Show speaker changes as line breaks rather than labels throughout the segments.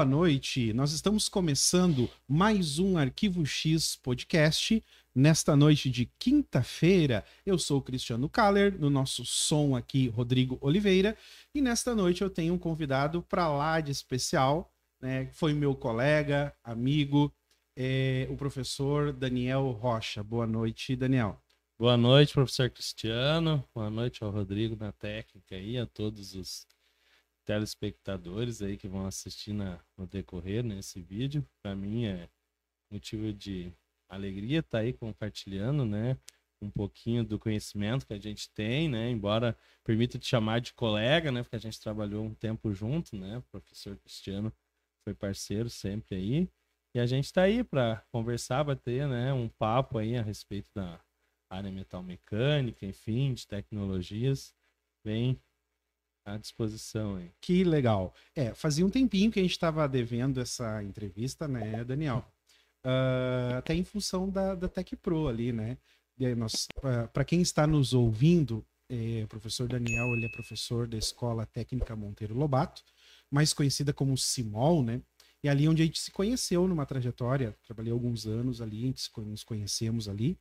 Boa noite. Nós estamos começando mais um Arquivo X podcast. Nesta noite de quinta-feira, eu sou Cristiano Kaller, no nosso som aqui, Rodrigo Oliveira, e nesta noite eu tenho um convidado para lá de especial, né? Foi meu colega, amigo, é, o professor Daniel Rocha. Boa noite, Daniel.
Boa noite, professor Cristiano. Boa noite ao Rodrigo na técnica e a todos os telespectadores aí que vão assistir na, no decorrer nesse vídeo. Para mim é motivo de alegria estar tá aí compartilhando, né? Um pouquinho do conhecimento que a gente tem, né? Embora permita te chamar de colega, né? Porque a gente trabalhou um tempo junto, né? O professor Cristiano foi parceiro sempre aí. E a gente está aí para conversar, bater, né? Um papo aí a respeito da área metal mecânica, enfim, de tecnologias, bem à disposição aí.
Que legal. É, fazia um tempinho que a gente estava devendo essa entrevista, né, Daniel? Uh, até em função da, da Tech Pro ali, né? Para quem está nos ouvindo, é, o professor Daniel ele é professor da Escola Técnica Monteiro Lobato, mais conhecida como CIMOL, né? E ali onde a gente se conheceu numa trajetória, trabalhei alguns anos ali, a gente nos conhecemos ali.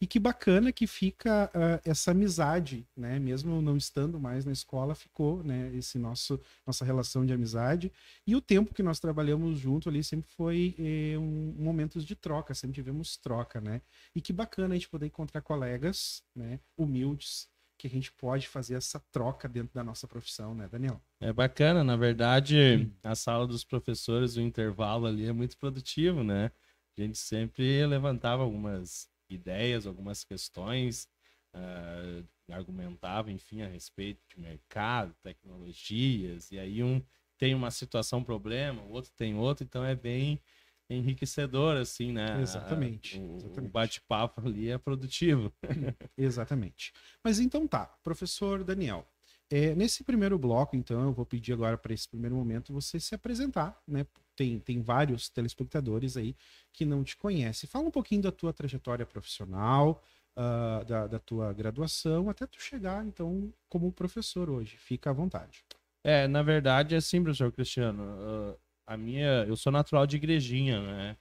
E que bacana que fica uh, essa amizade, né? Mesmo não estando mais na escola, ficou, né? Esse nosso nossa relação de amizade e o tempo que nós trabalhamos junto ali sempre foi eh, um, um momentos de troca, sempre tivemos troca, né? E que bacana a gente poder encontrar colegas, né? Humildes que a gente pode fazer essa troca dentro da nossa profissão, né, Daniel?
É bacana, na verdade, a sala dos professores, o intervalo ali é muito produtivo, né? A gente sempre levantava algumas ideias, algumas questões, uh, argumentava, enfim, a respeito de mercado, tecnologias, e aí um tem uma situação, um problema, o outro tem outro, então é bem enriquecedor, assim, né?
Exatamente.
O,
exatamente.
o bate-papo ali é produtivo.
exatamente. Mas então tá, professor Daniel. É, nesse primeiro bloco, então, eu vou pedir agora para esse primeiro momento você se apresentar, né? Tem, tem vários telespectadores aí que não te conhecem. Fala um pouquinho da tua trajetória profissional, uh, da, da tua graduação, até tu chegar, então, como professor hoje. Fica à vontade.
É, na verdade, é assim, professor Cristiano. Uh, a minha, eu sou natural de Igrejinha, né?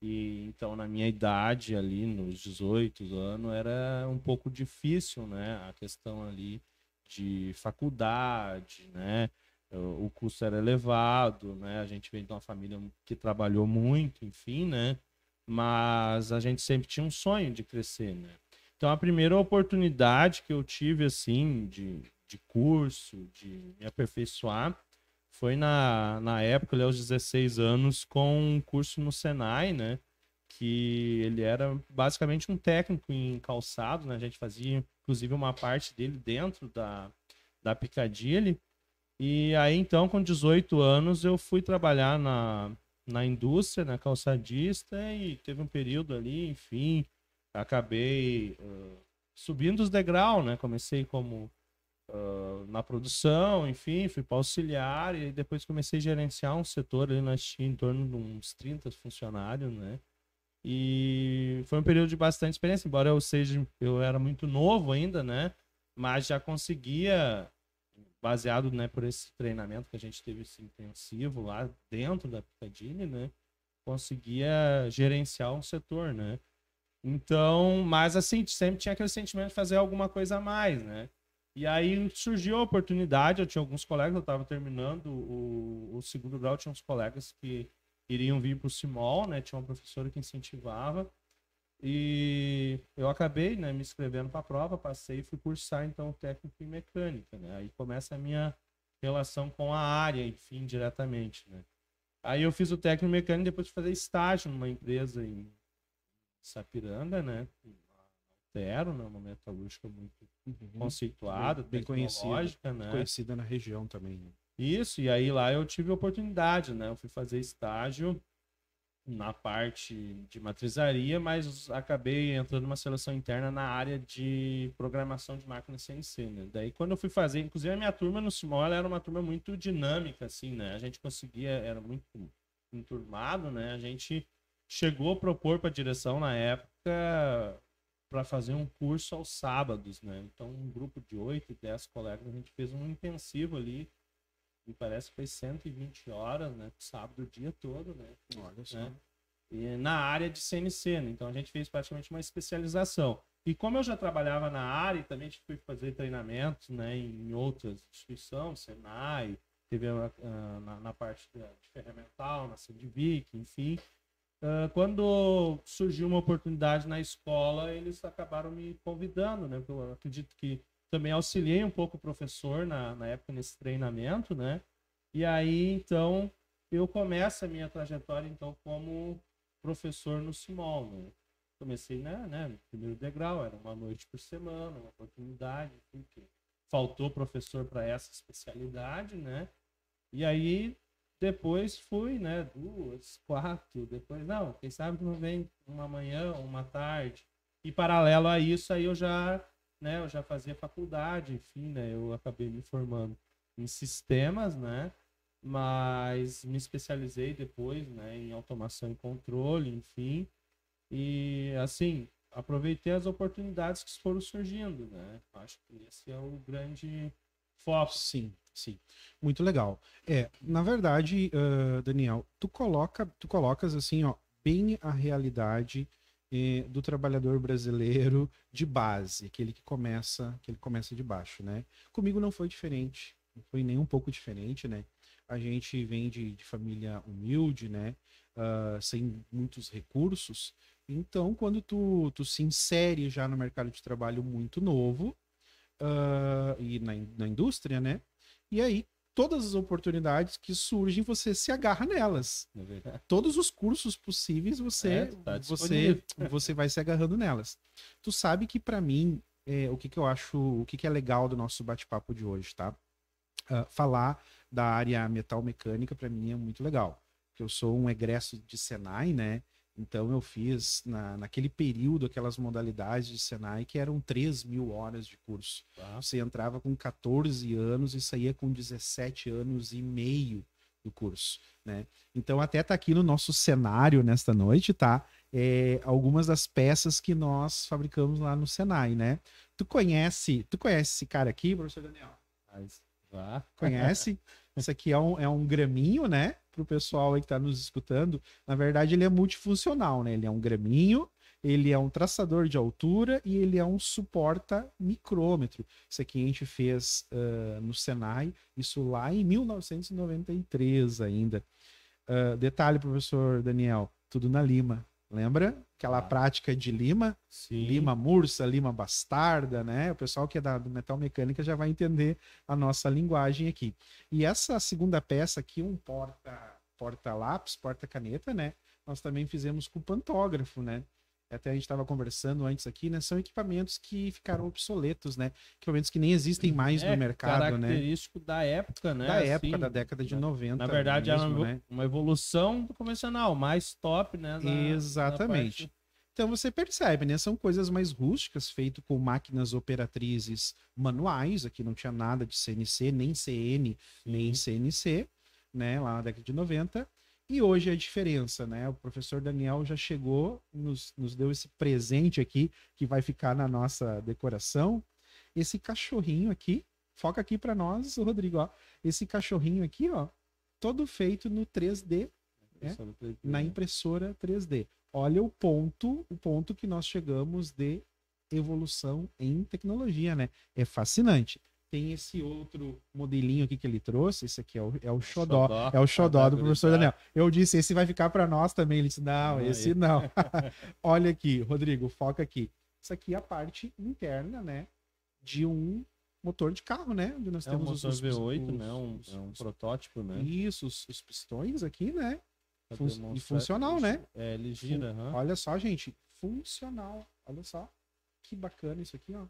E então na minha idade ali, nos 18 anos, era um pouco difícil, né? A questão ali de faculdade, né? O custo era elevado, né? A gente veio de uma família que trabalhou muito, enfim, né? Mas a gente sempre tinha um sonho de crescer, né? Então a primeira oportunidade que eu tive assim de, de curso, de me aperfeiçoar, foi na, na época, ali, aos 16 anos, com um curso no Senai, né? Que ele era basicamente um técnico em calçado, né? A gente fazia, inclusive, uma parte dele dentro da, da Picadilly. E aí, então, com 18 anos, eu fui trabalhar na, na indústria, na calçadista, e teve um período ali, enfim, acabei uh, subindo os degraus, né? Comecei como na produção, enfim, fui para auxiliar e depois comecei a gerenciar um setor ali, nós tínhamos em torno de uns 30 funcionários, né? E foi um período de bastante experiência, embora eu seja, eu era muito novo ainda, né? Mas já conseguia, baseado, né, por esse treinamento que a gente teve esse intensivo lá dentro da Picadilly, né? Conseguia gerenciar um setor, né? Então, mas assim, sempre tinha aquele sentimento de fazer alguma coisa a mais, né? E aí surgiu a oportunidade, eu tinha alguns colegas, eu estava terminando o, o, segundo grau, tinha uns colegas que iriam vir para o CIMOL, né? Tinha uma professora que incentivava. E eu acabei né, me inscrevendo para a prova, passei e fui cursar então técnico em mecânica, né? Aí começa a minha relação com a área, enfim, diretamente, né? Aí eu fiz o técnico em mecânica depois de fazer estágio numa empresa em Sapiranga, né? Tero, né? Uma metalúrgica muito uhum. conceituada, bem conhecida, né?
Conhecida na região também. Né?
Isso, e aí lá eu tive a oportunidade, né? Eu fui fazer estágio na parte de matrizaria, mas acabei entrando numa seleção interna na área de programação de máquina CNC, né? Daí quando eu fui fazer, inclusive a minha turma no Simol era uma turma muito dinâmica, assim, né? A gente conseguia, era muito enturmado, né? A gente chegou a propor para a direção na época para fazer um curso aos sábados, né? Então, um grupo de 8, 10 colegas, a gente fez um intensivo ali me parece que foi 120 horas, né? Sábado o dia todo, né?
Olha só.
né? E na área de CNC, né? Então a gente fez praticamente uma especialização. E como eu já trabalhava na área e também fui fazer treinamentos né, em outras instituições, Senai, teve a- a- na, na parte de ferramental, na Sindivic, enfim. Ah, quando surgiu uma oportunidade na escola, eles acabaram me convidando, né? Eu acredito que também auxiliei um pouco o professor na, na época nesse treinamento, né? E aí, então, eu começo a minha trajetória, então, como professor no Simol, né? Comecei, né, né, no primeiro degrau, era uma noite por semana, uma oportunidade, enfim, faltou professor para essa especialidade, né? E aí, depois fui, né, duas, quatro, depois, não, quem sabe não vem uma manhã, uma tarde. E paralelo a isso, aí eu já, né, eu já fazia faculdade, enfim, né, eu acabei me formando em sistemas, né, mas me especializei depois, né, em automação e controle, enfim, e assim, aproveitei as oportunidades que foram surgindo, né, acho que esse é o grande foco.
Sim, sim. Muito legal. É, na verdade, ah, Daniel, tu coloca, tu colocas assim, ó, bem a realidade eh, do trabalhador brasileiro de base, aquele que começa, que começa de baixo, né? Comigo não foi diferente, não foi nem um pouco diferente, né? A gente vem de, de família humilde, né? Ah, sem muitos recursos. Então, quando tu, tu se insere já no mercado de trabalho muito novo, ah, e na, na indústria, né? E aí, todas as oportunidades que surgem, você se agarra nelas.
Verdade.
Todos os cursos possíveis, você,
É, tá
você, você vai se agarrando nelas. Tu sabe que, para mim, é, o que, que eu acho, o que, que é legal do nosso bate-papo de hoje, tá? Ah, falar da área metal mecânica, para mim, é muito legal. Porque eu sou um egresso de Senai, né? Então eu fiz na, naquele período aquelas modalidades de Senai que eram 3 mil horas de curso.
Tá?
Você entrava com 14 anos e saía com 17 anos e meio do curso, né? Então até tá aqui no nosso cenário nesta noite, tá? É, algumas das peças que nós fabricamos lá no Senai, né? Tu conhece, tu conhece esse cara aqui, professor Daniel?
Mas vá.
Conhece? Esse aqui é um, é um graminho, né? Para o pessoal aí que está nos escutando. Na verdade, ele é multifuncional, né? Ele é um graminho, ele é um traçador de altura e ele é um suporta micrômetro. Isso aqui a gente fez ah, no Senai, isso lá em 1993 ainda. Ah, detalhe, professor Daniel, tudo na Lima. Lembra? Aquela
Ah.
prática de Lima,
Sim.
Lima Mursa, Lima Bastarda, né? O pessoal que é da metal mecânica já vai entender a nossa linguagem aqui. E essa segunda peça aqui, um porta porta lápis, porta caneta, né? Nós também fizemos com pantógrafo, né? Até a gente estava conversando antes aqui, né? São equipamentos que ficaram obsoletos, né? Equipamentos que nem existem mais
É
no mercado, né?
característico da época, né?
Da época,
assim,
da década de
na-
90.
Na verdade, era
mesmo,
uma,
né?
uma evolução do convencional, mais top, né? na- na
Exatamente.
parte-
Então você percebe, né? São coisas mais rústicas, feito com máquinas operatrizes manuais. Aqui não tinha nada de CNC, nem CN, nem CNC, né? Lá na década de 90. E hoje é a diferença, né? O professor Daniel já chegou, nos, nos deu esse presente aqui, que vai ficar na nossa decoração. Esse cachorrinho aqui, foca aqui para nós, Rodrigo, ó. Esse cachorrinho aqui, ó, todo feito no 3D, É?
Só no preto,
na
né?
impressora 3D. Olha o ponto, o ponto que nós chegamos de evolução em tecnologia, né? É fascinante. Tem esse outro modelinho aqui que ele trouxe, esse aqui é o, é o xodó,
Xodó.
é o xodó do
Ah,
professor
tá.
Daniel. Eu disse, esse vai ficar para nós também. Ele disse, não,
Ah,
esse
é.
não. Olha aqui, Rodrigo, foca aqui. Isso aqui é a parte interna, né, de um motor de carro, né? Onde nós
É um
temos os-
motor
os-
V8,
os-
né? Um,
os-
é um protótipo, né?
Isso, os, os pistões aqui, né? Fun- e funcional, né?
É, ele gira, aham.
Olha só, gente, funcional. Olha só. Que bacana isso aqui, ó.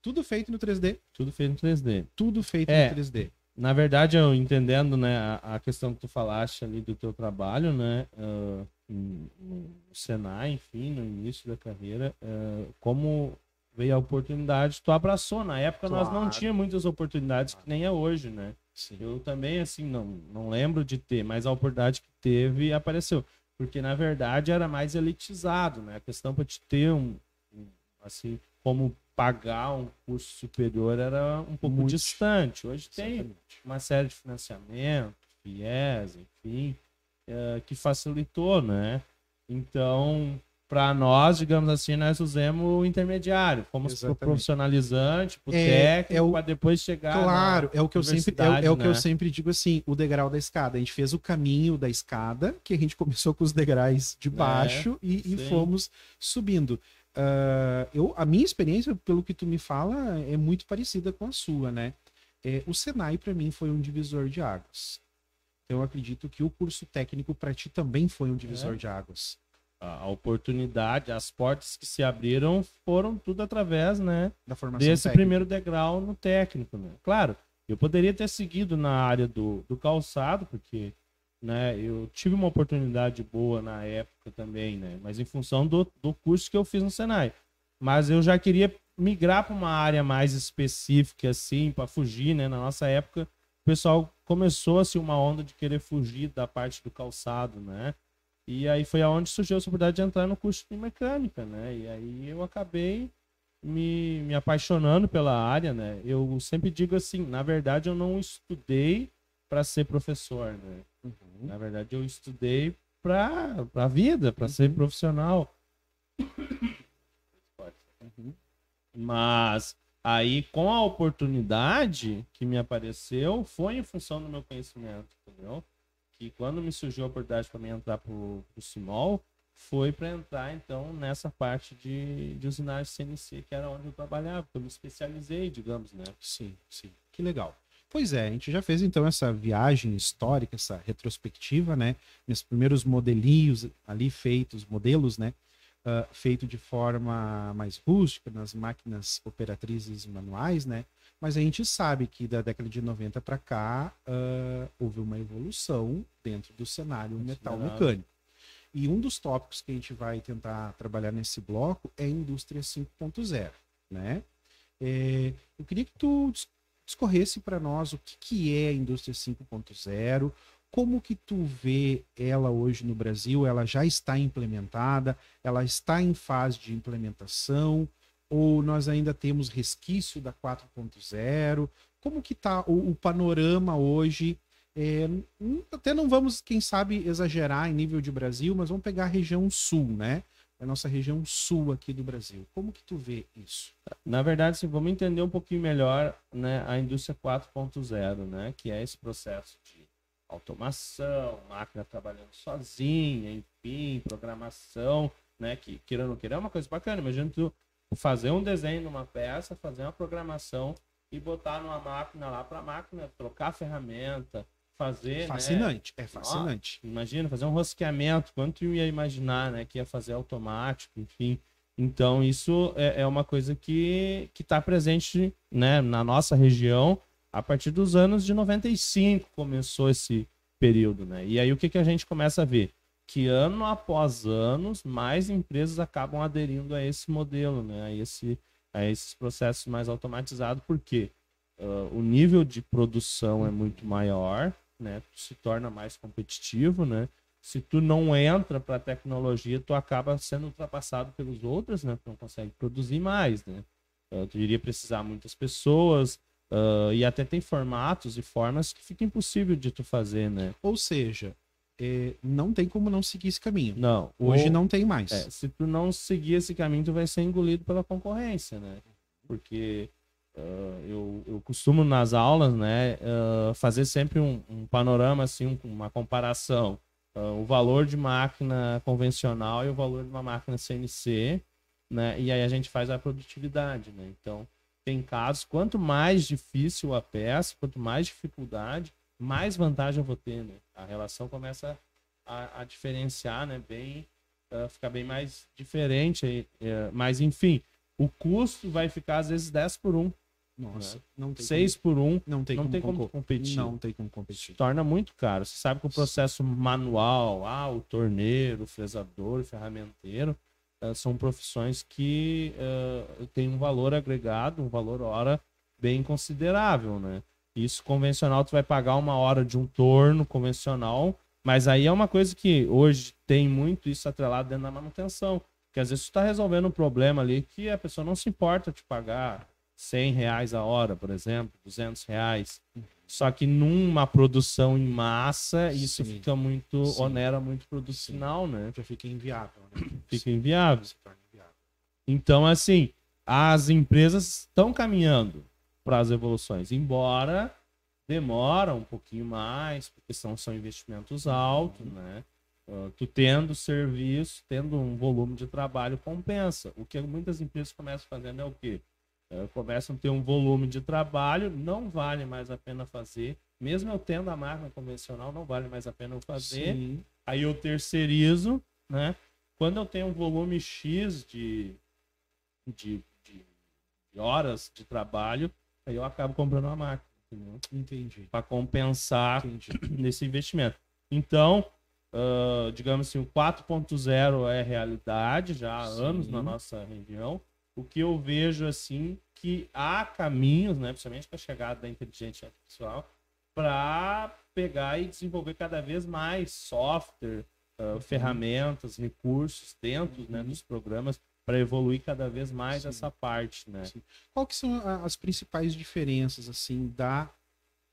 Tudo feito no 3D.
Tudo feito em 3D.
Tudo feito
É.
no 3D.
Na verdade, eu entendendo, né, a, a questão que tu falaste ali do teu trabalho, né, ah, no no Senai, enfim, no início da carreira, ah, como veio a oportunidade, tu abraçou. Na época nós não
Claro.
tínhamos muitas oportunidades que nem é hoje, né?
Sim.
Eu também, assim, não, não lembro de ter, mas a oportunidade que teve apareceu. Porque, na verdade, era mais elitizado, né? A questão para te ter um, um, assim, como pagar um curso superior era um pouco
Muito.
distante. Hoje tem
Exatamente.
uma série de financiamento, FIES, enfim, eh, que facilitou, né? Então, para nós, digamos assim, nós usamos o intermediário, fomos pro
Exatamente.
profissionalizante, pro
É-
técnico,
é o-
para depois chegar.
Claro, é o que eu sempre é, é o que eu
né?
sempre digo assim, o degrau da escada. A gente fez o caminho da escada, que a gente começou com os degraus de baixo e, e
É, sim.
fomos subindo. Ah, eu, a minha experiência, pelo que tu me fala, é muito parecida com a sua, né? É, o Senai para mim foi um divisor de águas. Então eu acredito que o curso técnico para ti também foi um divisor
É.
de águas.
a a oportunidade, as portas que se abriram foram tudo através, né,
Da formação
desse
técnica.
primeiro degrau no técnico, né? Claro, eu poderia ter seguido na área do, do calçado, porque, né, eu tive uma oportunidade boa na época também, né, mas em função do, do curso que eu fiz no Senai. Mas eu já queria migrar para uma área mais específica, assim, para fugir, né? Na nossa época, o pessoal começou, assim, uma onda de querer fugir da parte do calçado, né? E aí foi aonde surgiu a oportunidade de entrar no curso de mecânica, né? E aí eu acabei me, me apaixonando pela área, né? Eu sempre digo assim, na verdade eu não estudei para ser professor, né?
Uhum.
Na verdade eu estudei para a vida, para ser
Uhum.
profissional.
Uhum.
Mas aí, com a oportunidade que me apareceu, foi em função do meu conhecimento, entendeu? Que quando me surgiu a oportunidade para mim entrar pro, pro Simol, foi para entrar, então, nessa parte de, de usinagem CNC, que era onde eu trabalhava, que eu me especializei, digamos, né?
Sim, sim. Que legal. Pois é, a gente já fez então essa viagem histórica, essa retrospectiva, né? Meus primeiros modelinhos ali feitos, modelos, né? ah, feito de forma mais rústica, nas máquinas operatrizes manuais, né? Mas a gente sabe que da década de 90 para cá ah, houve uma evolução dentro do cenário metal mecânico. E um dos tópicos que a gente vai tentar trabalhar nesse bloco é a indústria 5.0, né? É, eu queria que tu discorresse para nós o que, que é a indústria 5.0, como que tu vê ela hoje no Brasil? Ela já está implementada? Ela está em fase de implementação? Ou nós ainda temos resquício da 4.0? Como que está o, o panorama hoje? É, até não vamos, quem sabe, exagerar em nível de Brasil, mas vamos pegar a região sul, né? A nossa região sul aqui do Brasil. Como que tu vê isso?
Na verdade, assim, vamos entender um pouquinho melhor né, a indústria 4.0, né? Que é esse processo de automação, máquina trabalhando sozinha, enfim, programação, né? Que queira ou não queira é uma coisa bacana. Imagina tu fazer um desenho numa peça, fazer uma programação e botar numa máquina lá para a máquina trocar a ferramenta, fazer. né,
Fascinante, é fascinante.
Imagina, fazer um rosqueamento, quanto ia imaginar, né, que ia fazer automático, enfim. Então, isso é, é uma coisa que está presente né, na nossa região a partir dos anos de 95 começou esse período, né? E aí o que, que a gente começa a ver? Que ano após anos, mais empresas acabam aderindo a esse modelo, né? A, esse, a esses processos mais automatizados, porque ah, o nível de produção é muito maior, né? Se torna mais competitivo, né? Se tu não entra para a tecnologia, tu acaba sendo ultrapassado pelos outros, né? Tu não consegue produzir mais, né? Ah, tu iria precisar muitas pessoas ah, e até tem formatos e formas que fica impossível de tu fazer, né?
Ou seja, é, não tem como não seguir esse caminho.
Não.
Hoje
ou-
não tem mais.
é, se tu não seguir esse caminho, tu vai ser engolido pela concorrência, né? Porque ah, eu, eu costumo nas aulas, né, ah, fazer sempre um, um panorama, assim, um- uma comparação. Ah, o valor de máquina convencional e o valor de uma máquina CNC, né? E aí a gente faz a produtividade, né? Então, tem casos, quanto mais difícil a peça, quanto mais dificuldade, mais vantagem eu vou ter, né? A relação começa a, a diferenciar, né? Bem, uh, ficar bem mais diferente. aí, é, mas, enfim, o custo vai ficar às vezes 10 por 1,
Nossa, não tem
6 por 1.
como, não tem
Não
como,
tem como competir.
Não tem como
Se
competir.
torna muito caro. Você sabe que o processo manual, ah, o torneiro, o fresador, o ferramenteiro, eh, são profissões que eh, têm um valor agregado, um valor hora bem considerável, né? Isso convencional, tu vai pagar uma hora de um torno convencional, mas aí é uma coisa que hoje tem muito isso atrelado dentro da manutenção. Porque às vezes tu tá resolvendo um problema ali que a pessoa não se importa de pagar 100 reais a hora, por exemplo, 200 reais. Só que numa produção em massa, isso
Sim.
fica muito,
Sim.
onera muito producional, né?
Já fica inviável, né?
Fica inviável. Então, assim, as empresas estão caminhando para as evoluções, embora demora um pouquinho mais, porque são, são investimentos altos, né? Ah, tu tendo serviço, tendo um volume de trabalho, compensa. O que muitas empresas começam fazendo é o quê? Eh, começam a ter um volume de trabalho, não vale mais a pena fazer. Mesmo eu tendo a máquina convencional, não vale mais a pena eu fazer
Sim.
aí eu terceirizo, né? Quando eu tenho um volume X de, de, de- de horas de trabalho, aí eu acabo comprando uma máquina, entendeu?
Entendi.
Para compensar
Entendi.
nesse investimento. Então, ah, digamos assim, o 4.0 é realidade já há
Sim.
anos na nossa região. O que eu vejo assim que há caminhos, né, principalmente com a chegada da inteligência artificial, para pegar e desenvolver cada vez mais software, ah, ferramentas, recursos dentro né,
Uhum.
dos programas para evoluir cada vez mais
Sim.
essa parte, né?
Sim. Qual que são as principais diferenças, assim, da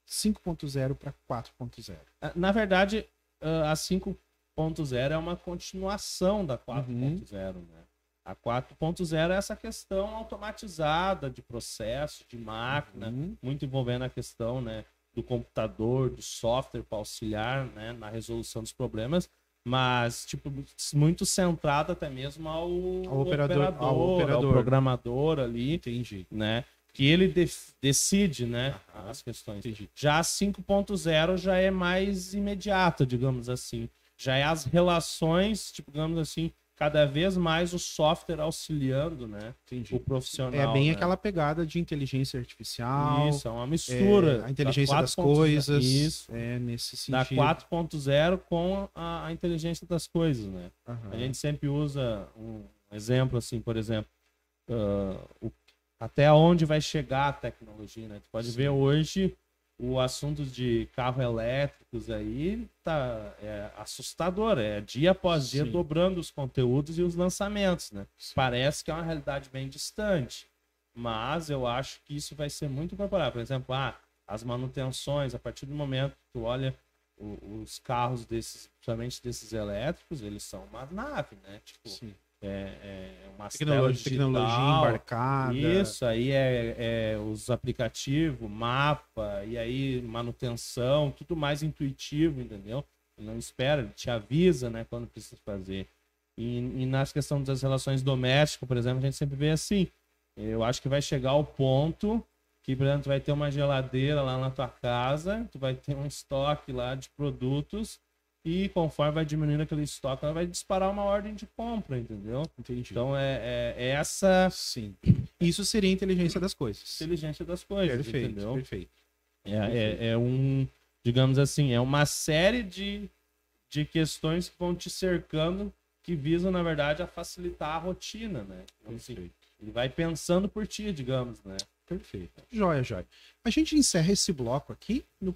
5.0 para 4.0?
Ah, Na verdade, ah, a 5.0 é uma continuação da 4.0, né? A 4.0 é essa questão automatizada de processo, de máquina,
Uhum.
muito envolvendo a questão, né, do computador, do software para auxiliar, né, na resolução dos problemas, mas tipo muito centrado até mesmo ao,
Ao operador- ao
ao
operador.
programador ali,
Entendi.
né? Que ele def- decide, né, as questões.
Entendi.
Já a 5.0 já é mais imediata, digamos assim. Já é as relações, tipo, digamos assim, cada vez mais o software auxiliando, né,
Entendi.
o profissional.
É bem
né?
aquela pegada de inteligência artificial.
Isso, é uma
é,
mistura.
a inteligência
da
das
4.0
coisas.
Isso.
É nesse
Da
sentido.
4.0 com a, a inteligência das coisas, né?
Aham.
A gente sempre usa um exemplo assim, por exemplo, ah, o- até onde vai chegar a tecnologia, né? Tu pode
Sim.
ver hoje o assunto de carro elétricos aí tá é assustador, é dia após dia
Sim.
dobrando os conteúdos e os lançamentos, né?
Sim.
Parece que é uma realidade bem distante, mas eu acho que isso vai ser muito incorporado. Por exemplo, ah, as manutenções, a partir do momento que tu olha o- os carros desses, principalmente desses elétricos, eles são uma nave, né? Tipo,
Sim.
É, é uma
Tecnologia, tecnologia embarcada.
Isso, aí é, é os aplicativos, mapa, e aí manutenção, tudo mais intuitivo, entendeu? Não espera, ele te avisa, né, quando precisa fazer. E, e nas questões das relações domésticas, por exemplo, a gente sempre vê assim. Eu acho que vai chegar ao ponto que, por exemplo, tu vai ter uma geladeira lá na tua casa, tu vai ter um estoque lá de produtos e conforme vai diminuindo aquele estoque, ela vai disparar uma ordem de compra, entendeu?
Entendi.
Então é, é- é essa
Sim. Isso seria a inteligência das coisas.
inteligência das coisas,
Perfeito,
entendeu?
perfeito.
É, é, é um, digamos assim, é uma série de, de questões que vão te cercando que visam, na verdade, a facilitar a rotina, né? Então, assim, ele vai pensando por ti, digamos, né?
Perfeito. Joia, joia. A gente encerra esse bloco aqui. No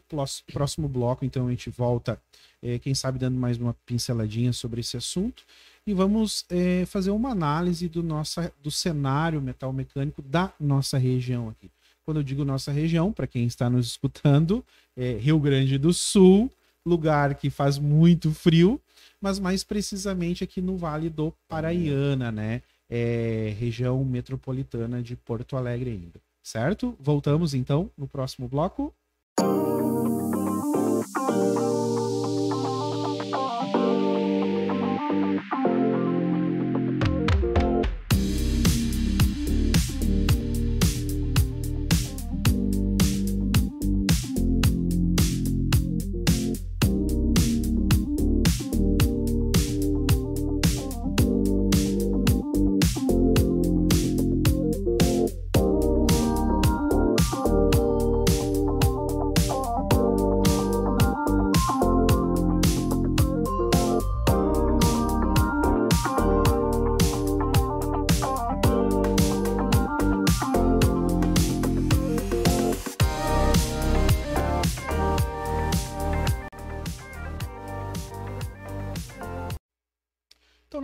próximo bloco, então, a gente volta, eh, quem sabe, dando mais uma pinceladinha sobre esse assunto. E vamos eh, fazer uma análise do, nossa, do cenário metal mecânico da nossa região aqui. Quando eu digo nossa região, para quem está nos escutando, é Rio Grande do Sul, lugar que faz muito frio, mas mais precisamente aqui no Vale do Paraiana, né? É, região metropolitana de Porto Alegre ainda. Certo? Voltamos então no próximo bloco.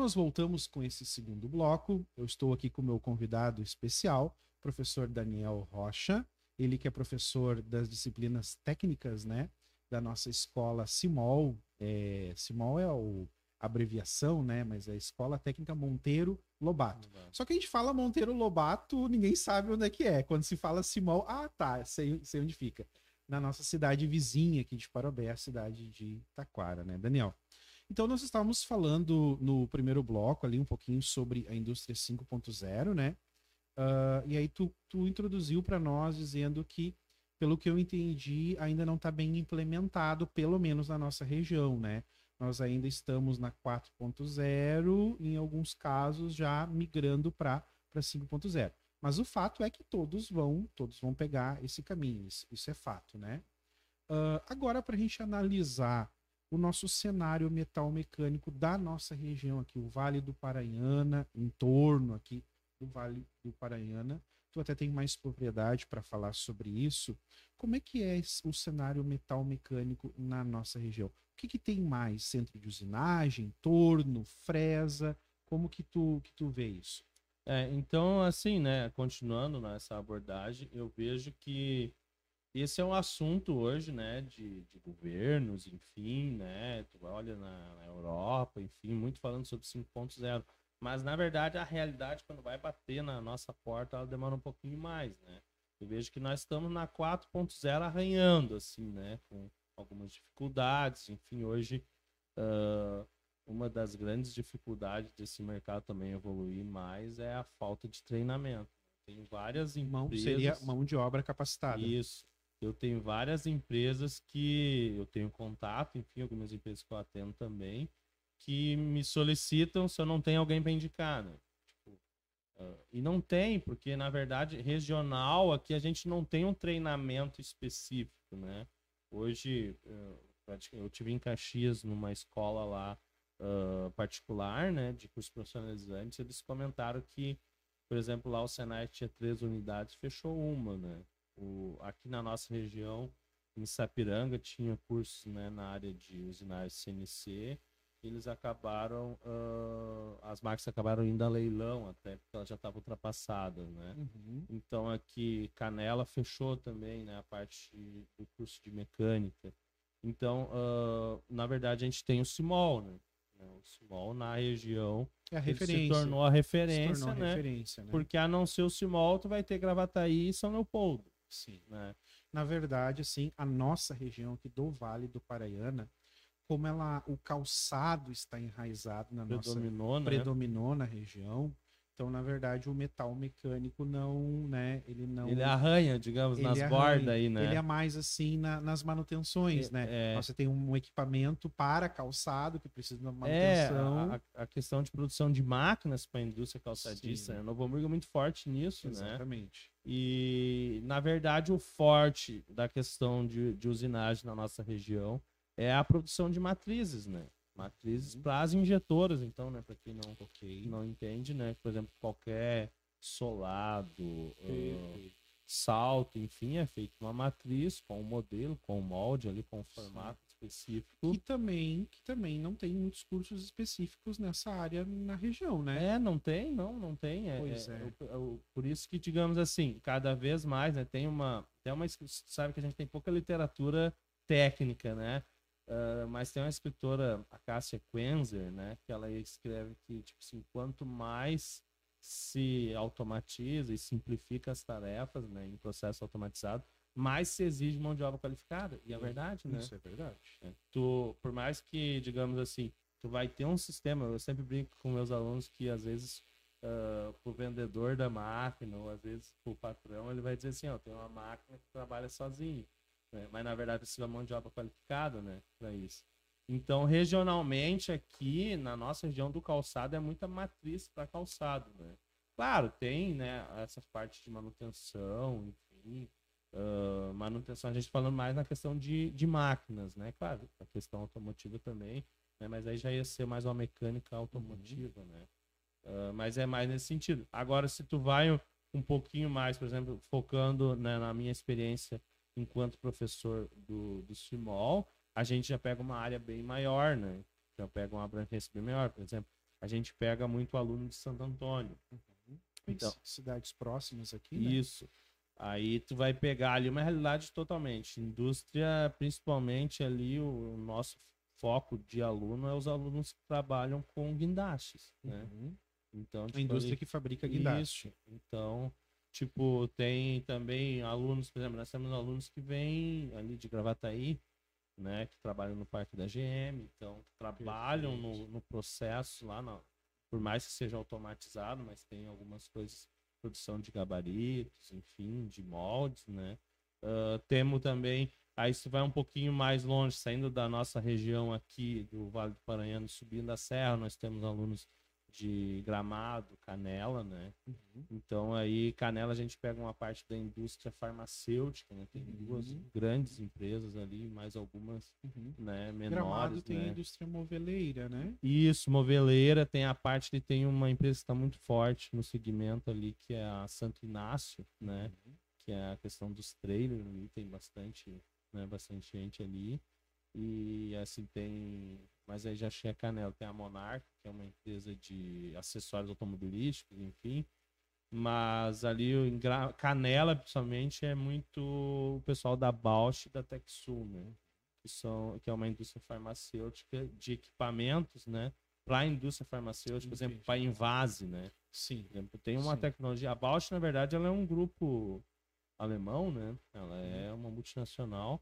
Nós voltamos com esse segundo bloco. Eu estou aqui com o meu convidado especial, professor Daniel Rocha, ele que é professor das disciplinas técnicas, né, da nossa escola CIMOL. É, CIMOL é o abreviação, né, mas é a Escola Técnica Monteiro Lobato. Só que a gente fala Monteiro Lobato, ninguém sabe onde é que é. Quando se fala CIMOL, ah, tá, sei, sei onde fica. Na nossa cidade vizinha aqui de Parobé, a cidade de Taquara, né, Daniel? Então, nós estávamos falando no primeiro bloco ali um pouquinho sobre a indústria 5.0, né? Uh, e aí tu, tu introduziu para nós dizendo que, pelo que eu entendi, ainda não está bem implementado, pelo menos na nossa região, né? Nós ainda estamos na 4.0, em alguns casos já migrando para 5.0. Mas o fato é que todos vão, todos vão pegar esse caminho, isso, isso é fato, né? Uh, agora, para a gente analisar o nosso cenário metal mecânico da nossa região aqui, o Vale do Paranhana, em torno aqui do Vale do Paranhana. Tu até tem mais propriedade para falar sobre isso. Como é que é o cenário metal mecânico na nossa região? O que, que tem mais? Centro de usinagem, torno, fresa? Como que tu, que tu vê isso?
É, então, assim, né, continuando nessa abordagem, eu vejo que esse é um assunto hoje, né, de, de governos, enfim, né, tu olha na, na Europa, enfim, muito falando sobre 5.0, mas na verdade a realidade quando vai bater na nossa porta, ela demora um pouquinho mais, né. Eu vejo que nós estamos na 4.0 arranhando, assim, né, com algumas dificuldades, enfim, hoje uh, uma das grandes dificuldades desse mercado também evoluir mais é a falta de treinamento. Tem várias empresas... Mão,
seria mão de obra capacitada.
Isso eu tenho várias empresas que eu tenho contato, enfim, algumas empresas que eu atendo também, que me solicitam se eu não tenho alguém para indicar, né? Tipo, uh, e não tem, porque na verdade regional aqui a gente não tem um treinamento específico, né? Hoje uh, eu tive em Caxias numa escola lá uh, particular, né, de cursos profissionalizantes, eles comentaram que, por exemplo, lá o Senai tinha três unidades, fechou uma, né? O, aqui na nossa região, em Sapiranga, tinha cursos né, na área de usinagem CNC. Eles acabaram, uh, as marcas acabaram indo a leilão até, porque elas já estavam ultrapassadas, né? Uhum. Então aqui Canela fechou também, né, a parte do curso de mecânica. Então, uh, na verdade, a gente tem o Simol, né? O Simol na região
é
se tornou a referência,
tornou
né?
referência né?
Porque a não ser o Simol, tu vai ter Gravataí e São Leopoldo.
Sim. Né? Na verdade, assim, a nossa região aqui do Vale do Paraiana, como ela, o calçado está enraizado na
predominou,
nossa,
né?
predominou na região, então, na verdade, o metal mecânico não, né? Ele não.
Ele arranha, digamos, nas bordas aí, né?
Ele é mais assim na, nas manutenções, é, né? É... Você tem um equipamento para calçado que precisa de uma é, manutenção.
É, a, a questão de produção de máquinas para a indústria calçadista, né? Novo Hamburgo é muito forte nisso,
Exatamente. né? Exatamente.
E, na verdade, o forte da questão de, de usinagem na nossa região é a produção de matrizes, né? matrizes uhum. para as injetoras, então, né? Para quem não, okay. não entende, né? Por exemplo, qualquer solado, uh, salto, enfim, é feito uma matriz com um modelo, com um molde ali, com um formato. Específico.
Que também, que também não tem muitos cursos específicos nessa área na região, né?
É, não tem, não, não tem. É,
pois é.
é. é, é por isso que, digamos assim, cada vez mais, né? Tem uma, tem uma, sabe que a gente tem pouca literatura técnica, né? Uh, mas tem uma escritora, a Cássia Quenzer, né, que ela escreve que, tipo assim, quanto mais se automatiza e simplifica as tarefas, né, em processo automatizado, mais se exige mão de obra qualificada. E é verdade, né?
Isso é verdade.
É, tu, por mais que, digamos assim, tu vai ter um sistema, eu sempre brinco com meus alunos que às vezes uh, o vendedor da máquina, ou às vezes o patrão, ele vai dizer assim, ó, tem uma máquina que trabalha sozinho né? mas na verdade precisa mão de obra qualificada né, para isso. Então, regionalmente, aqui na nossa região do calçado é muita matriz para calçado. Né? Claro, tem né, essas partes de manutenção, enfim, uh, manutenção, a gente falando mais na questão de, de máquinas, né? Claro, a questão automotiva também, né? mas aí já ia ser mais uma mecânica automotiva, uhum. né? Uh, mas é mais nesse sentido. Agora, se tu vai um, um pouquinho mais, por exemplo, focando né, na minha experiência enquanto professor do, do CIMOL, a gente já pega uma área bem maior, né? Já pega uma abrangência bem maior. Por exemplo, a gente pega muito aluno de Santo Antônio.
Então, cidades próximas aqui, né?
Aí tu vai pegar ali uma realidade totalmente. Indústria, principalmente ali, o nosso foco de aluno é os alunos que trabalham com guindastes, né?
Uhum.
Então,
A
tipo,
indústria
ali-
que fabrica guindaste.
Isso. Então, tipo, tem também alunos, por exemplo, nós temos alunos que vêm ali de Gravataí, né, que trabalham no parque da GM, então trabalham no, no processo lá, na, por mais que seja automatizado, mas tem algumas coisas, produção de gabaritos, enfim, de moldes, né. Ah, temos também, aí se vai um pouquinho mais longe, saindo da nossa região aqui, do Vale do Paranhano, subindo a serra, nós temos alunos de Gramado, Canela, né?
Uhum.
Então aí Canela a gente pega uma parte da indústria farmacêutica, né? Tem duas
Uhum.
grandes empresas ali, mais algumas,
Uhum.
né,
Gramado
menores,
tem
né?
indústria moveleira, né?
Isso, moveleira, tem a parte que tem uma empresa que está muito forte no segmento ali, que é a Santo Inácio, né?
Uhum.
Que é a questão dos trailers ali, tem bastante, né, bastante gente ali. E assim tem, mas aí já chega a Canela, tem a Monarch, que é uma empresa de acessórios automobilísticos, enfim. Mas ali em Canela, principalmente, é muito o pessoal da Bausch e da Texul, né? Que, são, que é uma indústria farmacêutica de equipamentos, né? Para a indústria farmacêutica, por exemplo, para invase, né?
Sim.
Exemplo, tem uma
Sim.
tecnologia. A Bausch, na verdade, ela é um grupo alemão, né? Ela é uma multinacional.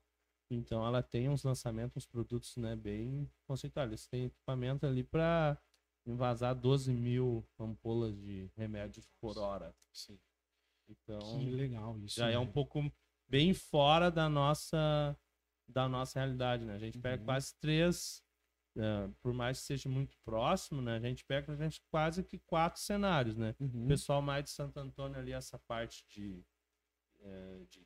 Então, ela tem uns lançamentos, uns produtos, né, bem conceituados. Eles têm equipamento ali para invasar 12 mil ampolas de remédios por hora.
Sim.
Então,
que legal isso.
já é
né?
um pouco bem fora da nossa da nossa realidade, né? A gente pega
Uhum.
quase três, eh, por mais que seja muito próximo, né? A gente pega a gente, quase que quatro cenários, né?
Uhum.
O pessoal mais de Santo Antônio ali, essa parte de, eh, de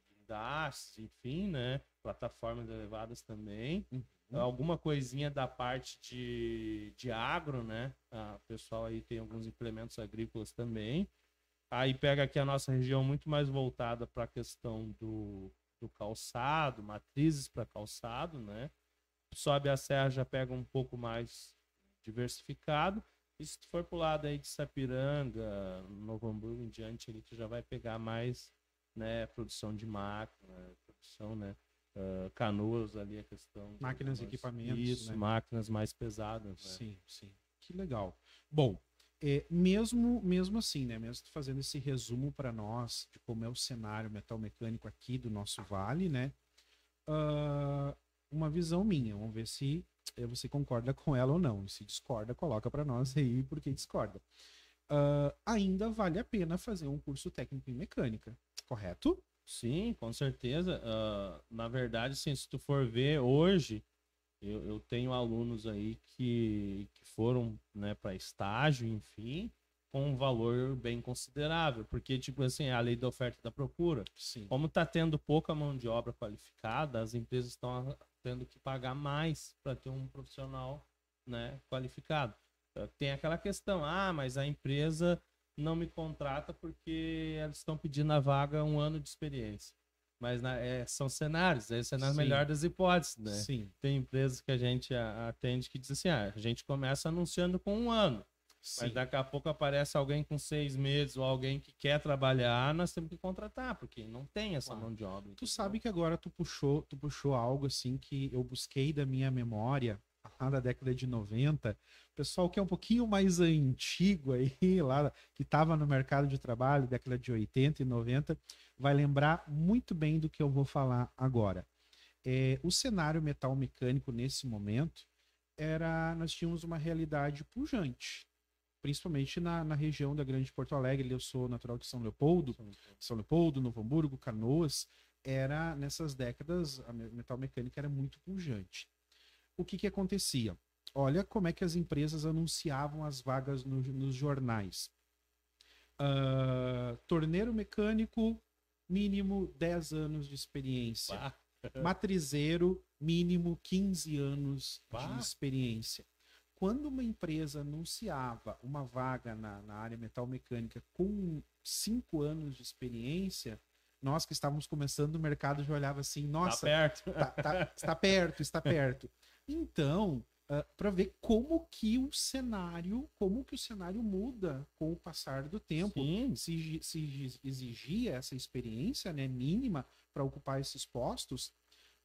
enfim, né? Plataformas elevadas também.
Uhum.
Alguma coisinha da parte de, de agro, né? Ah, O pessoal aí tem alguns implementos agrícolas também. Aí pega aqui a nossa região muito mais voltada para a questão do, do calçado, matrizes para calçado, né? Sobe a serra já pega um pouco mais diversificado. E se tu for pro lado aí de Sapiranga, Novo Hamburgo em diante, ali tu já vai pegar mais, né, produção de máquina, produção, né, ah, canoas ali a questão.
Máquinas e equipamentos,
Isso,
né?
máquinas mais pesadas, né?
Sim, sim. Que legal. Bom, é, mesmo, mesmo assim, né? Mesmo fazendo esse resumo para nós de como é o cenário metal mecânico aqui do nosso vale, né? Ah, uma visão minha. Vamos ver se eh, você concorda com ela ou não. E se discorda, coloca para nós aí porque discorda. Ah, ainda vale a pena fazer um curso técnico em mecânica, correto?
Sim, com certeza. Ah, na verdade, sim, se tu for ver hoje, eu, eu tenho alunos aí que, que foram né, para estágio, enfim, com um valor bem considerável. Porque, tipo assim, é a lei da oferta e da procura.
Sim.
Como está tendo pouca mão de obra qualificada, as empresas estão tendo que pagar mais para ter um profissional né, qualificado. Eh, Tem aquela questão, ah, mas a empresa não me contrata porque eles estão pedindo a vaga um ano de experiência. Mas na- é, são cenários, é na
Sim.
melhor das hipóteses, né?
Sim.
Tem empresas que a gente atende que diz assim, ah, a gente começa anunciando com um ano,
sim.
mas daqui a pouco aparece alguém com seis meses ou alguém que quer trabalhar, nós temos que contratar, porque não tem essa
Claro.
mão de obra.
Tu sabe que agora tu puxou, tu puxou algo assim que eu busquei da minha memória lá da década de 90. Pessoal que é um pouquinho mais antigo aí, lá que estava no mercado de trabalho, década de 80 e 90, vai lembrar muito bem do que eu vou falar agora. É, o cenário metal mecânico nesse momento era nós tínhamos uma realidade pujante, principalmente na, na região da Grande Porto Alegre. Eu sou natural de São Leopoldo, são Leopoldo, Novo Hamburgo, Canoas, era nessas décadas a me- metal mecânica era muito pujante. O que que acontecia? Olha como é que as empresas anunciavam as vagas no- nos jornais. Ah, torneiro mecânico, mínimo 10 anos de experiência.
Pá,
Matrizeiro, mínimo 15 anos
Bah.
de experiência. Quando uma empresa anunciava uma vaga na, na área metal mecânica com 5 anos de experiência, nós que estávamos começando no mercado já olhava assim,
tá
nossa,
perto.
tá- tá- está perto, está perto. Então, uh, para ver como que o cenário, como que o cenário muda com o passar do tempo.
Sim.
Se, se exigia essa experiência né, mínima para ocupar esses postos.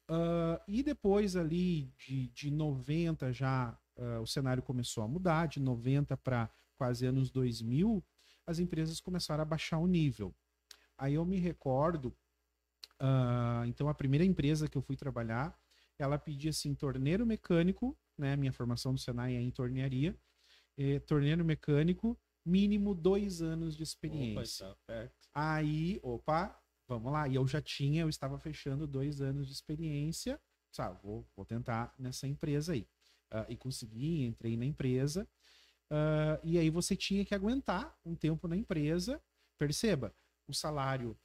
Uh, e depois ali de, de 90 já uh, o cenário começou a mudar, de 90 para quase anos 2000, as empresas começaram a baixar o nível. Aí eu me recordo, uh, então a primeira empresa que eu fui trabalhar, ela pedia assim, torneiro mecânico, né? Minha formação no Senai é em tornearia, eh, torneiro mecânico, mínimo dois anos de experiência.
Opa, tá
Aí, opa, vamos lá. E eu já tinha, eu estava fechando dois anos de experiência, sabe? Vou, vou tentar nessa empresa aí. Uh, e consegui, entrei na empresa. Uh, e aí você tinha que aguentar um tempo na empresa. Perceba, o salário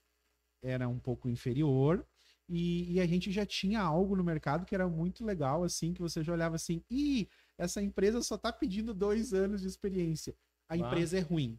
era um pouco inferior e, e, a gente já tinha algo no mercado que era muito legal, assim, que você já olhava assim, e essa empresa só está pedindo dois anos de experiência. A ah. empresa é ruim.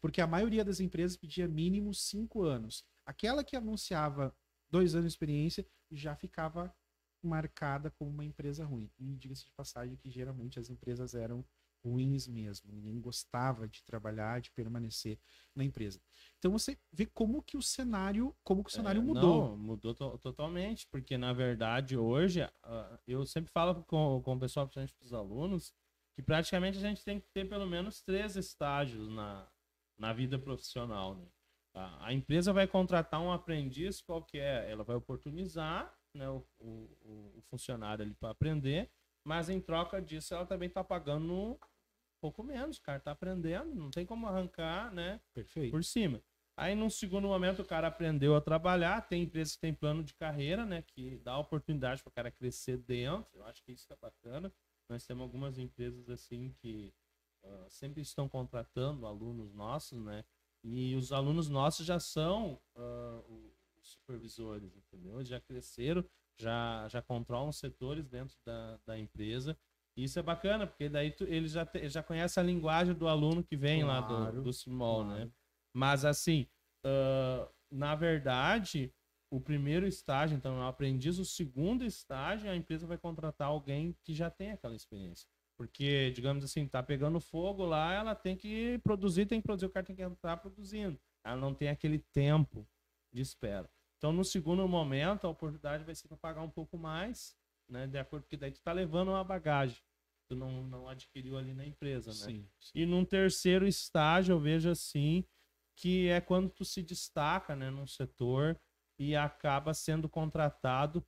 Porque a maioria das empresas pedia mínimo cinco anos. Aquela que anunciava dois anos de experiência já ficava marcada como uma empresa ruim. E diga-se de passagem que geralmente as empresas eram ruins mesmo. Ninguém gostava de trabalhar, de permanecer na empresa. Então você vê como que o cenário, como que o cenário é, mudou.
Não, mudou to totalmente, porque na verdade hoje uh, eu sempre falo com, com o pessoal, principalmente para os alunos, que praticamente a gente tem que ter pelo menos três estágios na, na vida profissional. Né? A, a empresa vai contratar um aprendiz qualquer, ela vai oportunizar né, o, o, o funcionário ali para aprender, mas em troca disso ela também está pagando pouco menos, o cara está aprendendo, não tem como arrancar, né?
Perfeito.
Por cima. Aí, num segundo momento, o cara aprendeu a trabalhar. Tem empresas que tem plano de carreira, né? Que dá oportunidade para o cara crescer dentro. Eu acho que isso é bacana. Nós temos algumas empresas assim que uh, sempre estão contratando alunos nossos, né? E os alunos nossos já são uh, supervisores, entendeu? Eles já cresceram, já, já controlam setores dentro da, da empresa. Isso é bacana, porque daí tu, ele já, te, já conhece a linguagem do aluno que vem claro, lá do, do Small, né? claro. né? Mas assim, uh, na verdade, o primeiro estágio, então, o aprendiz, o segundo estágio, a empresa vai contratar alguém que já tem aquela experiência. Porque, digamos assim, tá pegando fogo lá, ela tem que produzir, tem que produzir, o cara tem que entrar produzindo. Ela não tem aquele tempo de espera. Então, no segundo momento, a oportunidade vai ser para pagar um pouco mais, né? De acordo que daí tu tá levando uma bagagem. Tu não, não adquiriu ali na empresa, né? Sim, sim. E num terceiro estágio, eu vejo assim, que é quando tu se destaca, né, num setor e acaba sendo contratado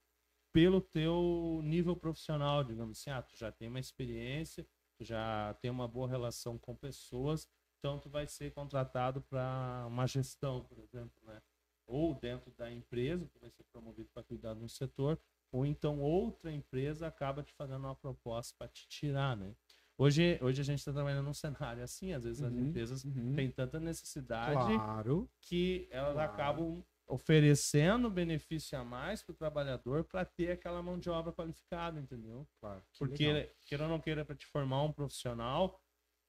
pelo teu nível profissional, digamos assim, ah, tu já tem uma experiência, tu já tem uma boa relação com pessoas, então tu vai ser contratado para uma gestão, por exemplo, né? Ou dentro da empresa, tu vai ser promovido para cuidar de um setor, ou então outra empresa acaba te fazendo uma proposta para te tirar, né? Hoje, hoje a gente está trabalhando num cenário assim, às vezes uhum, as empresas uhum. têm tanta necessidade
claro,
que elas
claro.
acabam oferecendo benefício a mais para o trabalhador para ter aquela mão de obra qualificada, entendeu?
Claro,
Porque, legal. queira ou não queira, para te formar um profissional,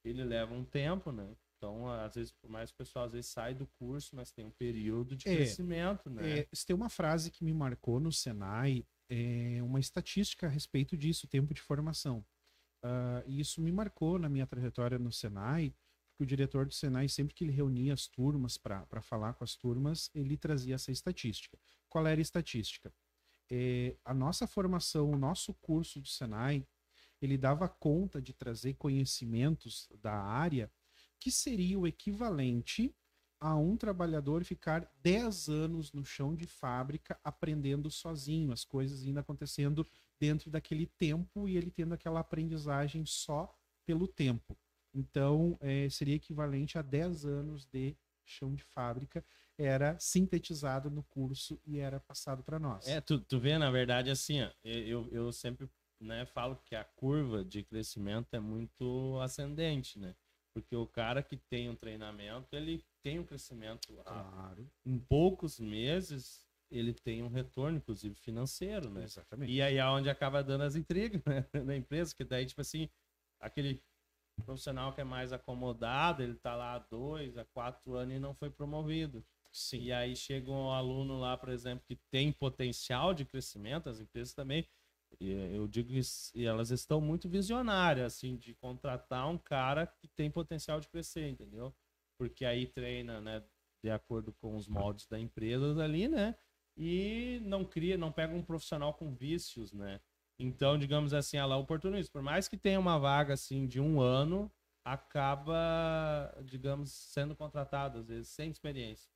ele leva um tempo, né? Então, às vezes, por mais que o pessoal às vezes sai do curso, mas tem um período de é, crescimento, né?
É, tem uma frase que me marcou no Senai, é uma estatística a respeito disso, tempo de formação. Uh, e isso me marcou na minha trajetória no Senai, porque o diretor do Senai, sempre que ele reunia as turmas para falar com as turmas, ele trazia essa estatística. Qual era a estatística? É, a nossa formação, o nosso curso do Senai, ele dava conta de trazer conhecimentos da área que seria o equivalente a um trabalhador ficar 10 anos no chão de fábrica aprendendo sozinho, as coisas ainda acontecendo dentro daquele tempo e ele tendo aquela aprendizagem só pelo tempo. Então, é, seria equivalente a 10 anos de chão de fábrica, era sintetizado no curso e era passado para nós.
É, tu, tu vê, na verdade, assim, ó, eu, eu sempre né, falo que a curva de crescimento é muito ascendente, né? Porque o cara que tem um treinamento, ele tem um crescimento
claro.
Em poucos meses, ele tem um retorno, inclusive financeiro, né?
Exatamente.
E aí é onde acaba dando as intrigas né? na empresa, que daí, tipo assim, aquele profissional que é mais acomodado, ele tá lá há dois, há quatro anos e não foi promovido.
Sim.
E aí chega um aluno lá, por exemplo, que tem potencial de crescimento, as empresas também E eu digo que e elas estão muito visionárias, assim, de contratar um cara que tem potencial de crescer, entendeu? Porque aí treina, né, de acordo com os moldes da empresa ali, né? E não cria, não pega um profissional com vícios, né? Então, digamos assim, ela é oportunista. Por mais que tenha uma vaga assim de um ano, acaba, digamos, sendo contratado, às vezes, sem experiência.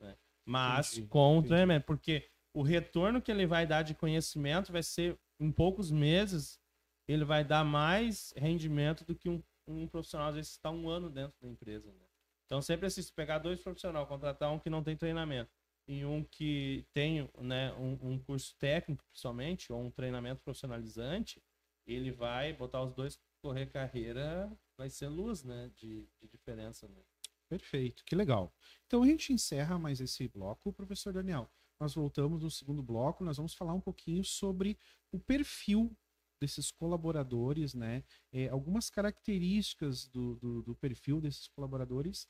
Né? Mas entendi, com entendi. treinamento, porque o retorno que ele vai dar de conhecimento vai ser em poucos meses, ele vai dar mais rendimento do que um, um profissional, às vezes, está um ano dentro da empresa. Né? Então, sempre se pegar dois profissionais, contratar um que não tem treinamento e um que tem né, um, um curso técnico, principalmente, ou um treinamento profissionalizante, ele vai botar os dois correr carreira, vai ser luz, né, de, de diferença, né?
Perfeito, que legal. Então a gente encerra mais esse bloco, professor Daniel. Nós voltamos no segundo bloco, nós vamos falar um pouquinho sobre o perfil desses colaboradores, né? É, algumas características do, do, do perfil desses colaboradores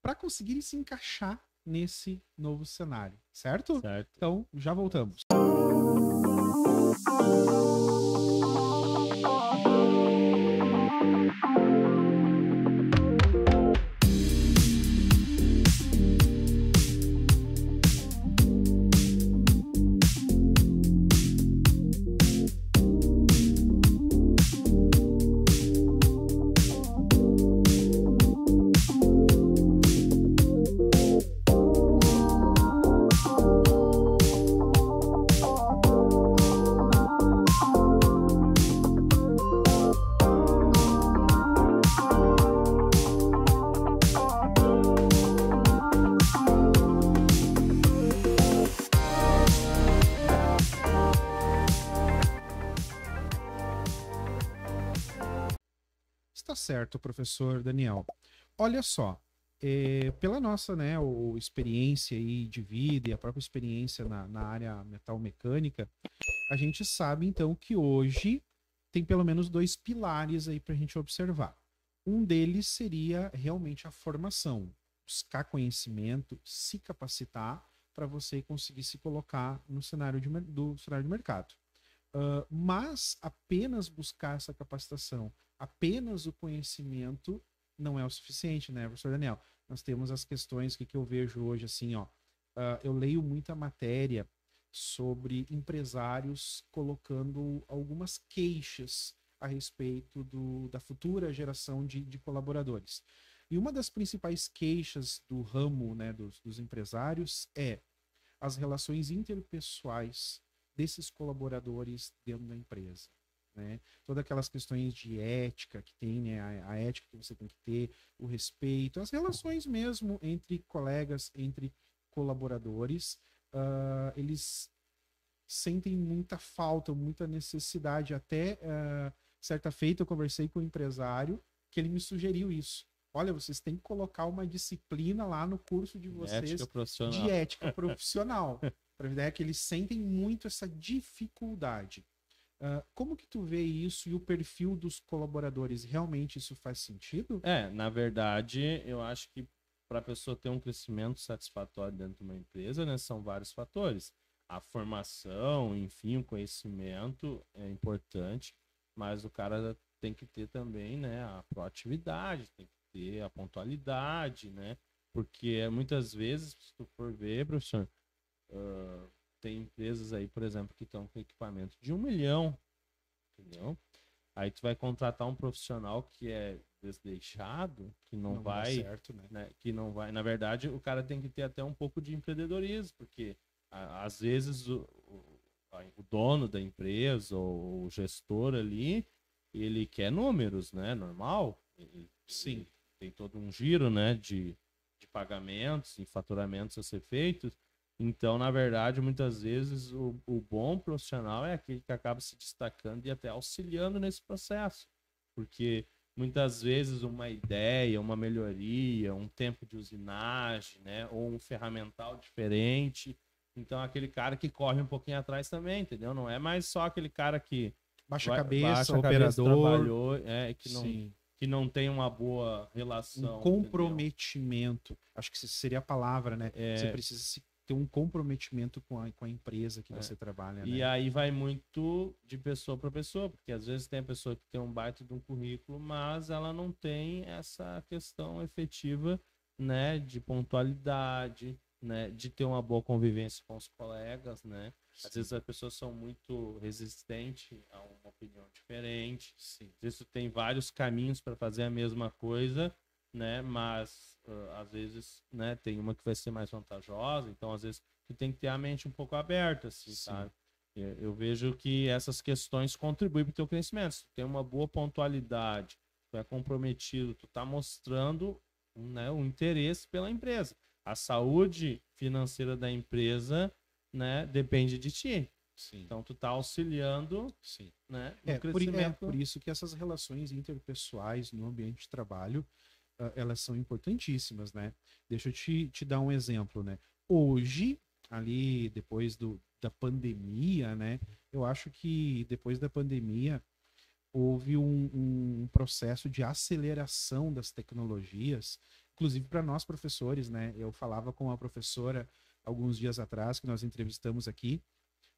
para conseguirem se encaixar nesse novo cenário, certo?
Certo.
Então, já voltamos. Certo, professor Daniel. Olha só, é, pela nossa né, o, experiência aí de vida e a própria experiência na, na área metal mecânica, a gente sabe então que hoje tem pelo menos dois pilares aí para a gente observar. Um deles seria realmente a formação, buscar conhecimento, se capacitar para você conseguir se colocar no cenário de, do cenário de mercado. Uh, mas apenas buscar essa capacitação apenas o conhecimento não é o suficiente, né, professor Daniel? Nós temos as questões que, que eu vejo hoje, assim, ó. Uh, eu leio muita matéria sobre empresários colocando algumas queixas a respeito do, da futura geração de, de colaboradores. E uma das principais queixas do ramo né, dos, dos empresários é as relações interpessoais desses colaboradores dentro da empresa né? Todas aquelas questões de ética que tem, né? A, a, ética que você tem que ter, o respeito, as relações mesmo entre colegas, entre colaboradores, uh, eles sentem muita falta, muita necessidade. Até uh, certa feita eu conversei com um empresário que ele me sugeriu isso. Olha, vocês têm que colocar uma disciplina lá no curso de vocês
ética
de ética profissional. para ver que eles sentem muito essa dificuldade. Uh, como que tu vê isso e o perfil dos colaboradores? Realmente isso faz sentido?
É, na verdade, eu acho que para a pessoa ter um crescimento satisfatório dentro de uma empresa, né, são vários fatores. A formação, enfim, o conhecimento é importante, mas o cara tem que ter também, né, a proatividade, tem que ter a pontualidade, né? Porque muitas vezes, se tu for ver, professor, uh, tem empresas aí, por exemplo, que estão com equipamento de um milhão, entendeu? Aí tu vai contratar um profissional que é desleixado, que não, não vai,
certo, né?
né? que não vai. Na verdade, o cara tem que ter até um pouco de empreendedorismo, porque a, às vezes o, o, o, dono da empresa ou o gestor ali, ele quer números, né? Normal. Ele,
Sim. Ele
tem todo um giro, né? De, de pagamentos e faturamentos a ser feitos. Então, na verdade, muitas vezes o, o, bom profissional é aquele que acaba se destacando e até auxiliando nesse processo. Porque muitas vezes uma ideia, uma melhoria, um tempo de usinagem, né? Ou um ferramental diferente. Então, aquele cara que corre um pouquinho atrás também, entendeu? Não é mais só aquele cara que.
Baixa a cabeça, baixa a cabeça operador.
trabalhou, é, que não. Sim que não tem uma boa relação.
Um comprometimento. Entendeu? Acho que seria a palavra, né?
É...
Você precisa se ter um comprometimento com a, com a empresa que
É.
você trabalha,
E
né?
aí vai muito de pessoa para pessoa, porque às vezes tem a pessoa que tem um baita de um currículo, mas ela não tem essa questão efetiva, né, de pontualidade, né, de ter uma boa convivência com os colegas, né? Às vezes as pessoas são muito resistentes a uma opinião diferente.
Sim.
Às vezes tem vários caminhos para fazer a mesma coisa, né? Mas ah, às vezes, né, tem uma que vai ser mais vantajosa, então às vezes tu tem que ter a mente um pouco aberta, assim,
Sim.
sabe? Eu eu vejo que essas questões contribuem para o teu crescimento. Se tu tem uma boa pontualidade, tu é comprometido, tu tá mostrando né, o interesse pela empresa. A saúde financeira da empresa, né, depende de ti.
Sim.
Então tu tá auxiliando,
Sim.
né, no
É por, é
crescimento.
por isso que essas relações interpessoais no ambiente de trabalho, elas são importantíssimas, né? Deixa eu te, te dar um exemplo, né? Hoje, ali, depois do, da pandemia, né? Eu acho que depois da pandemia houve um, um processo de aceleração das tecnologias, inclusive para nós professores, né? Eu falava com uma professora alguns dias atrás, que nós entrevistamos aqui,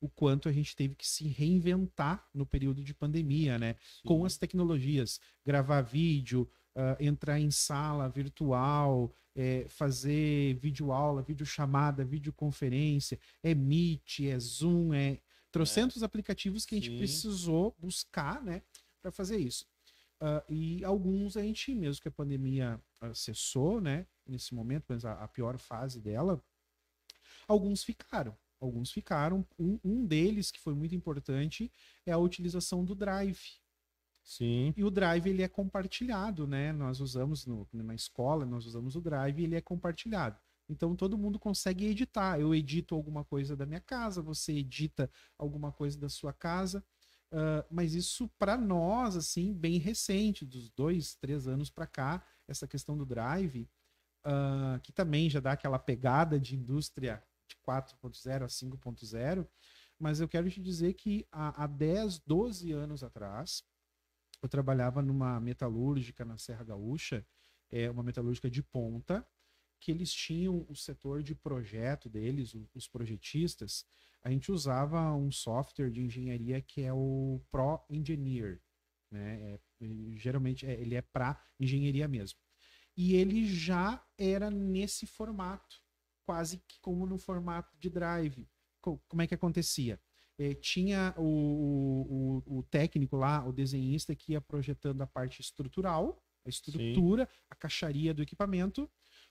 o quanto a gente teve que se reinventar no período de pandemia, né? Com as tecnologias, gravar vídeo, ah, entrar em sala virtual, eh, fazer videoaula, videochamada, videoconferência, é Meet, é Zoom, é trocentos aplicativos que a gente
Sim.
precisou buscar, né, para fazer isso. Ah, e alguns a gente, mesmo que a pandemia ah, cessou, né, nesse momento, mas a, a pior fase dela, alguns ficaram. Alguns ficaram. Um, um deles, que foi muito importante, é a utilização do Drive.
Sim.
E o Drive ele é compartilhado, né? Nós usamos no- na escola, nós usamos o Drive ele é compartilhado. Então todo mundo consegue editar. Eu edito alguma coisa da minha casa, você edita alguma coisa da sua casa. Ah, mas isso para nós, assim, bem recente, dos dois, três anos para cá, essa questão do Drive, ah, que também já dá aquela pegada de indústria de 4.0 a 5.0. Mas eu quero te dizer que há, há 10, 12 anos atrás, eu trabalhava numa metalúrgica na Serra Gaúcha, é uma metalúrgica de ponta, que eles tinham o setor de projeto deles, os projetistas, a gente usava um software de engenharia que é o Pro Engineer, né? É, geralmente é- ele é para engenharia mesmo. E ele já era nesse formato, quase que como no formato de drive. Co- Como é que acontecia? Eh, tinha o, o, o- técnico lá, o desenhista, que ia projetando a parte estrutural, a estrutura, a caixaria do equipamento.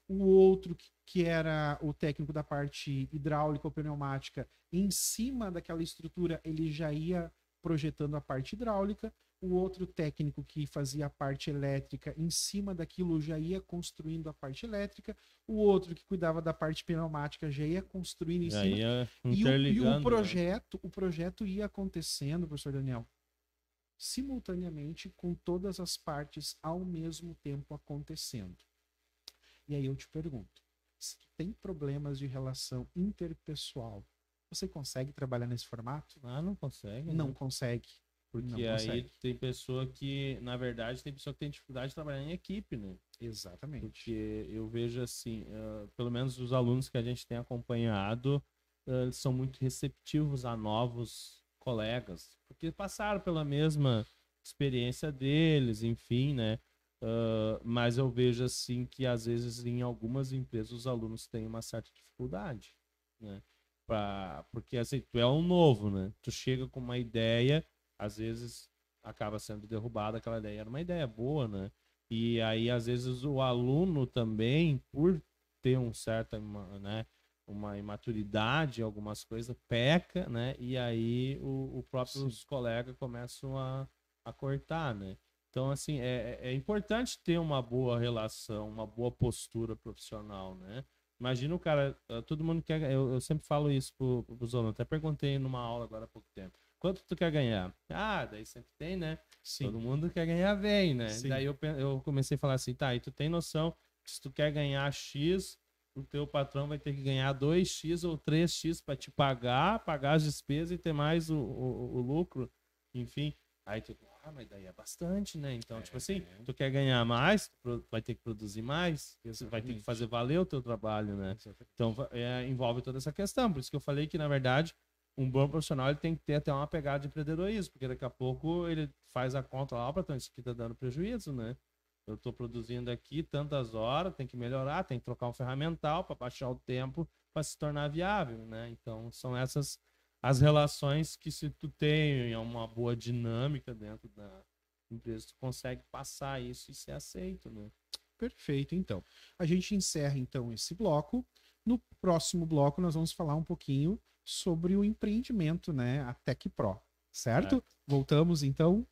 O outro, que era o técnico da parte hidráulica ou pneumática, em cima daquela estrutura, ele já ia projetando a parte hidráulica. O outro técnico que fazia a parte elétrica, em cima daquilo, já ia construindo a parte elétrica. O outro que cuidava da parte pneumática já ia construindo em
E
cima. E o, e o
né?
projeto, o projeto ia acontecendo, professor Daniel, simultaneamente com todas as partes ao mesmo tempo acontecendo. E aí eu te pergunto, se tu tem problemas de relação interpessoal, você consegue trabalhar nesse formato?
Ah, não consegue.
Não
né?
consegue.
Porque aí tem pessoa que, na verdade, tem pessoa que tem dificuldade de trabalhar em equipe, né?
Exatamente.
Porque eu vejo assim, ah, pelo menos os alunos que a gente tem acompanhado, eles são muito receptivos a novos colegas, porque passaram pela mesma experiência deles, enfim, né? Ah, mas eu vejo assim que às vezes em algumas empresas os alunos têm uma certa dificuldade, né? Pra, porque assim, tu é um novo, né? Tu chega com uma ideia, às vezes acaba sendo derrubada aquela ideia. Era uma ideia boa, né? E aí, às vezes, o aluno também, por ter um certa, né, uma imaturidade algumas coisas, peca, né? E aí o, o próprios colegas começam a, a cortar, né? Então, assim, é, é é importante ter uma boa relação, uma boa postura profissional, né? Imagina o cara, eh, todo mundo quer, eu, eu sempre falo isso pro, pros alunos, até perguntei numa aula agora há pouco tempo. Quanto tu quer ganhar? Ah, daí sempre tem, né?
Sim.
Todo mundo quer ganhar bem, né?
Sim.
Daí eu, eu comecei a falar assim, tá, e tu tem noção que se tu quer ganhar X, o teu patrão vai ter que ganhar 2X ou 3X para te pagar, pagar as despesas e ter mais o, o, o lucro, enfim. Aí tu, ah, mas daí é bastante, né? Então,
É.
tipo assim, tu quer ganhar mais, vai ter que produzir mais, você vai ter que
Exatamente.
fazer valer o teu trabalho, né? Então, va- é, envolve toda essa questão. Por isso que eu falei que, na verdade, um bom profissional ele tem que ter até uma pegada de empreendedorismo, porque daqui a pouco ele faz a conta lá, para isso aqui tá dando prejuízo, né? Eu tô produzindo aqui tantas horas, tem que melhorar, tem que trocar um ferramental para baixar o tempo para se tornar viável, né? Então, são essas as relações que se tu tem uma boa dinâmica dentro da empresa, tu consegue passar isso e ser aceito, né?
Perfeito, então. A gente encerra então esse bloco. No próximo bloco nós vamos falar um pouquinho sobre o empreendimento, né, a Tech Pro, certo?
Certo.
Voltamos então.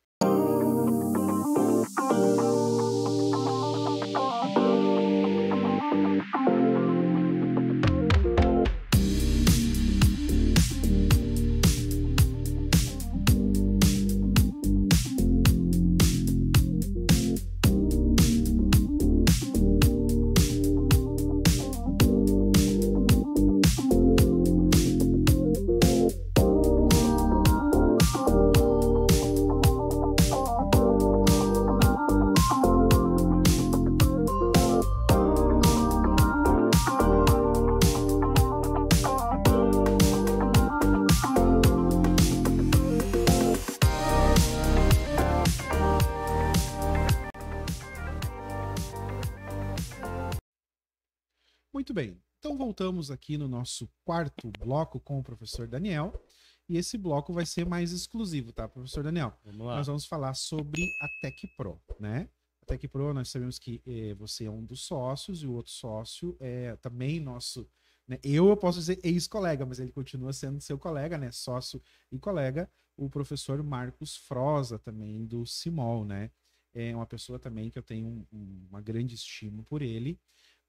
Voltamos aqui no nosso quarto bloco com o professor Daniel. E esse bloco vai ser mais exclusivo, tá, professor Daniel?
Vamos lá.
Nós vamos falar sobre a Tech Pro, né? A Tech Pro, nós sabemos que eh, você é um dos sócios e o outro sócio é também nosso. Né? Eu, eu posso dizer ex-colega, mas ele continua sendo seu colega, né? Sócio e colega, o professor Marcos Froza, também do Simol, né? É uma pessoa também que eu tenho um- um- uma grande estima por ele.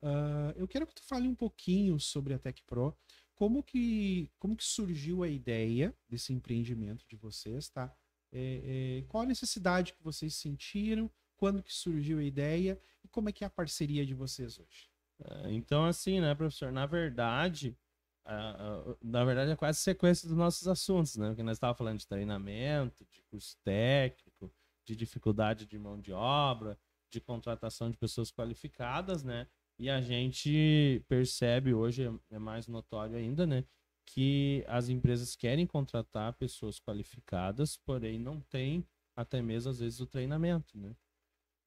Ah, eu quero que tu fale um pouquinho sobre a Tech Pro, como que, como que surgiu a ideia desse empreendimento de vocês, tá? É, é, qual a necessidade que vocês sentiram, quando que surgiu a ideia e como é que é a parceria de vocês hoje?
É, Então, assim, né, professor? Na verdade, na verdade é quase sequência dos nossos assuntos, né? Porque nós estávamos falando de treinamento, de curso técnico, de dificuldade de mão de obra, de contratação de pessoas qualificadas, né? E a gente percebe hoje, é- é mais notório ainda, né? Que as empresas querem contratar pessoas qualificadas, porém não tem até mesmo, às vezes, o treinamento, né?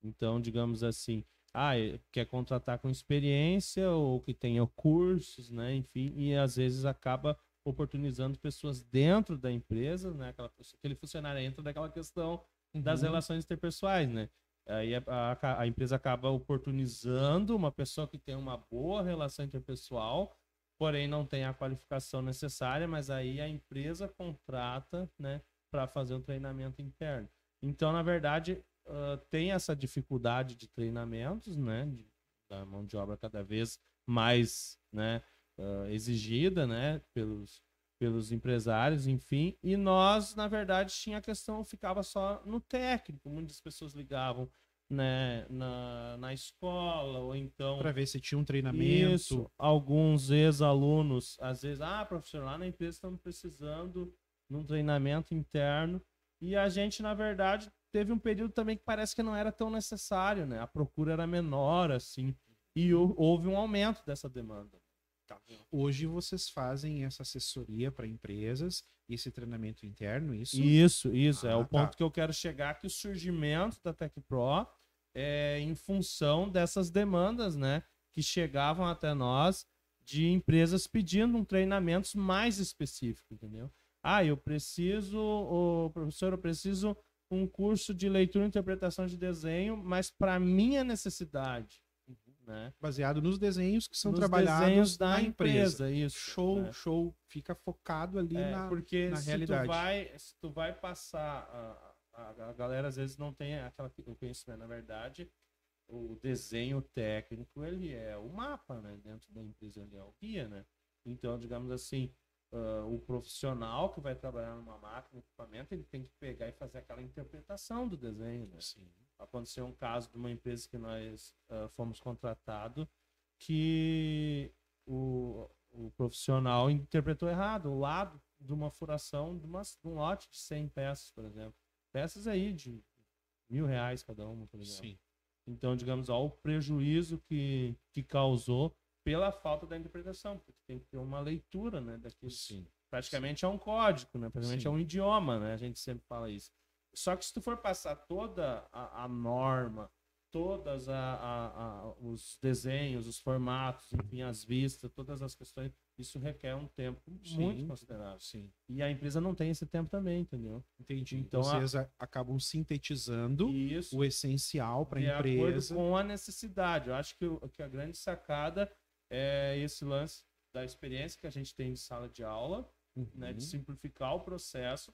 Então, digamos assim, ah, eh, quer contratar com experiência ou que tenha cursos, né? Enfim, e às vezes acaba oportunizando pessoas dentro da empresa, né? Aquela, aquele funcionário entra daquela questão das
Uhum.
relações interpessoais, né? Aí a, a- a empresa acaba oportunizando uma pessoa que tem uma boa relação interpessoal, porém não tem a qualificação necessária, mas aí a empresa contrata, né, para fazer um treinamento interno. Então, na verdade, ah, tem essa dificuldade de treinamentos, né, de- da mão de obra cada vez mais, né, ah, exigida, né, pelos pelos empresários, enfim, e nós, na verdade, tinha a questão, ficava só no técnico, muitas pessoas ligavam, né, na, na escola, ou então
Para ver se tinha um treinamento.
isso, alguns ex-alunos, às vezes, ah, professor, lá na empresa estamos precisando de um treinamento interno. E a gente, na verdade, teve um período também que parece que não era tão necessário, né? A procura era menor, assim, e hou- houve um aumento dessa demanda.
Hoje vocês fazem essa assessoria para empresas esse treinamento interno, isso?
Isso, isso. é
Ah,
o ponto
tá.
que eu quero chegar, que o surgimento da Tech Pro é em função dessas demandas, né? Que chegavam até nós de empresas pedindo um treinamento mais específico, entendeu? Ah, eu preciso, o professor, eu preciso um curso de leitura e interpretação de desenho, mas para minha necessidade, né?
Baseado nos desenhos que são
Nos
trabalhados
da
na empresa.
empresa, isso.
Show,
né?
show. Fica focado ali
É,
na.
porque
na
se
realidade.
tu vai, se tu vai passar, a, a, a galera às vezes não tem aquela, o conhecimento, na verdade, o desenho técnico, ele é o mapa, né, dentro da empresa, ele é o guia, né, então, digamos assim, ah, o profissional que vai trabalhar numa máquina, equipamento, ele tem que pegar e fazer aquela interpretação do desenho, né,
Sim.
Aconteceu um caso de uma empresa que nós ah, fomos contratados que o, o profissional interpretou errado o lado de uma furação de, uma, de um lote de 100 peças, por exemplo. peças aí de mil reais cada uma, por exemplo.
Sim.
Então, digamos, ó, o prejuízo que, que causou pela falta da interpretação, porque tem que ter uma leitura, né, daquilo.
Sim.
Praticamente é um código, né? Praticamente
Sim.
é um idioma, né? A gente sempre fala isso. Só que se tu for passar toda a, a norma, todas a, a- a- os desenhos, os formatos, enfim, as vistas, todas as questões, isso requer um tempo muito
Sim.
considerável.
Sim.
E a empresa não tem esse tempo também, entendeu?
Entendi.
Então,
vocês a- acabam sintetizando
Isso.
o essencial para a empresa.
acordo com a necessidade. Eu acho que, que a grande sacada é esse lance da experiência que a gente tem de sala de aula, né, de
Uhum.
simplificar o processo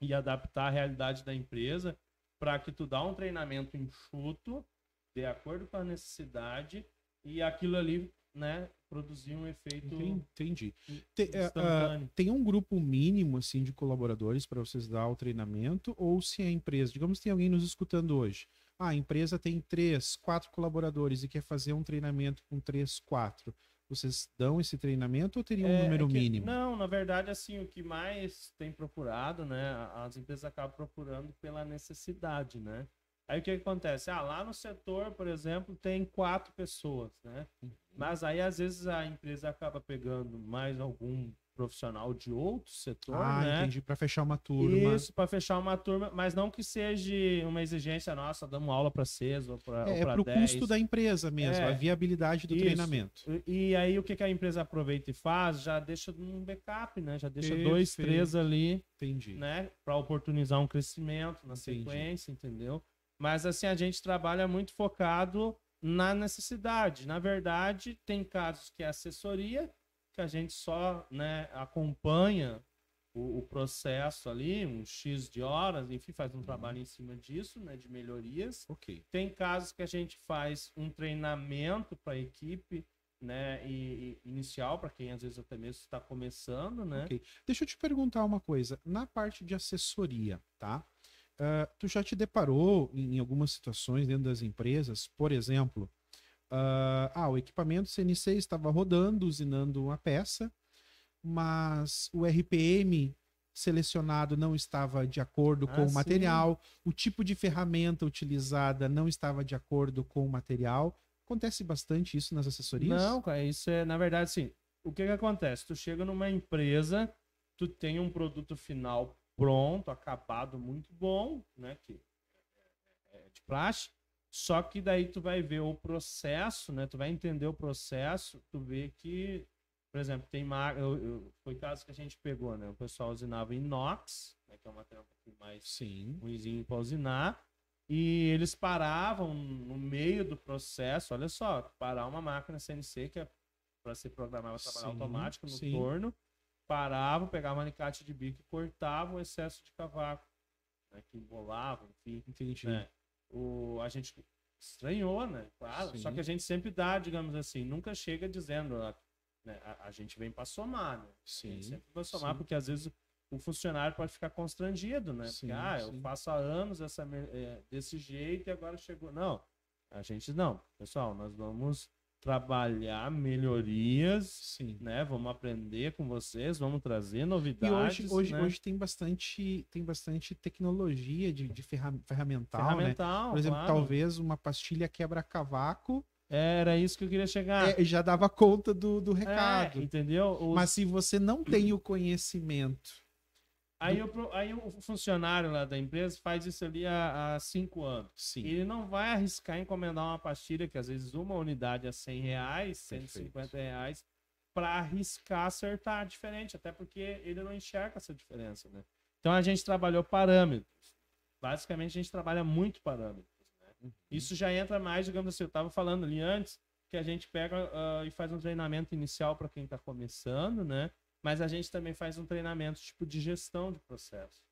e adaptar a realidade da empresa para que tu dá um treinamento enxuto, de acordo com a necessidade, e aquilo ali, né, produzir um efeito
Enten- Entendi. Te- é, ah, tem um grupo mínimo assim de colaboradores para vocês dar o treinamento ou se a empresa, digamos que tem alguém nos escutando hoje, ah, a empresa tem três, quatro colaboradores e quer fazer um treinamento com três, quatro, vocês dão esse treinamento ou teria um
É,
número
é que-
mínimo?
Não, na verdade, assim, o que mais tem procurado, né? As empresas acabam procurando pela necessidade, né? Aí o que, que acontece? Ah, lá no setor, por exemplo, tem quatro pessoas, né? Mas aí, às vezes, a empresa acaba pegando mais algum profissional de outro setor,
ah,
né?
entendi, para fechar uma turma.
Isso, para fechar uma turma, mas não que seja uma exigência nossa, damos aula para seis ou para
É, é pro
10.
custo da empresa mesmo,
É.
a viabilidade do
Isso.
treinamento.
E, e aí o que, que a empresa aproveita e faz? Já deixa um backup, né? Já deixa dois,
Perfeito.
três ali,
Entendi.
né? Para oportunizar um crescimento na
Entendi.
sequência, entendeu? Mas assim, a gente trabalha muito focado na necessidade. Na verdade, tem casos que é assessoria, que a gente só né, acompanha o, o processo ali, um X de horas, enfim, faz
Uhum.
um trabalho em cima disso, né? De melhorias.
Ok.
Tem casos que a gente faz um treinamento para a equipe, né, e, e inicial para quem às vezes até mesmo está começando, né?
Ok. Deixa eu te perguntar uma coisa. Na parte de assessoria, tá? Ah, tu já te deparou em, em algumas situações dentro das empresas, por exemplo, ah, ah, o equipamento CNC estava rodando, usinando uma peça, mas o RPM selecionado não estava de acordo com
Ah,
o
sim.
material, o tipo de ferramenta utilizada não estava de acordo com o material. Acontece bastante isso nas assessorias?
Não, cara, isso é, na verdade, assim, o que que acontece? Tu chega numa empresa, tu tem um produto final pronto, acabado, muito bom, né, que é de praxe, só que daí tu vai ver o processo, né, tu vai entender o processo, tu vê que, por exemplo, tem eu- foi caso que a gente pegou, né, o pessoal usinava inox, né, que é um material pouquinho mais
Sim.
ruimzinho para usinar. E eles paravam no meio do processo. Olha só, parar uma máquina CNC que é para ser programada para trabalhar
Sim,
automático no
sim.
torno. Paravam, pegavam um alicate de bico e cortavam o excesso de cavaco. Né, que embolavam, enfim.
Entendi.
né. O, a gente estranhou, né? Claro.
Sim.
Só que a gente sempre dá, digamos assim, nunca chega dizendo. ah, né, a, a gente vem para somar, né? A
Sim.
gente sempre vai somar,
sim.
porque às vezes o funcionário pode ficar constrangido, né?
Sim,
porque, ah, eu
sim.
faço há anos essa, é, desse jeito e agora chegou. Não, a gente não. Pessoal, nós vamos trabalhar melhorias,
Sim.
né? Vamos aprender com vocês, vamos trazer
E
novidades.
hoje, hoje,
né?
hoje tem bastante tem bastante tecnologia de, de ferra- ferramental, né?
ferramental,
Por exemplo,
claro.
talvez uma pastilha quebra-cavaco
Era isso que eu queria chegar.
é, já dava conta do, do
É,
recado.
entendeu? Os-
Mas se você não tem o conhecimento,
aí, o, aí o funcionário lá da empresa faz isso ali há, há cinco anos.
sim,
Ele não vai arriscar encomendar uma pastilha, que às vezes uma unidade é 100 reais, 150 reais, para arriscar acertar diferente, até porque ele não enxerga essa diferença, né? Então a gente trabalhou parâmetros. Basicamente a gente trabalha muito parâmetros. Né?
Uhum.
Isso já entra mais, digamos assim, eu estava falando ali antes, que a gente pega ah, e faz um treinamento inicial para quem está começando, né? Mas a gente também faz um treinamento tipo de gestão de processo.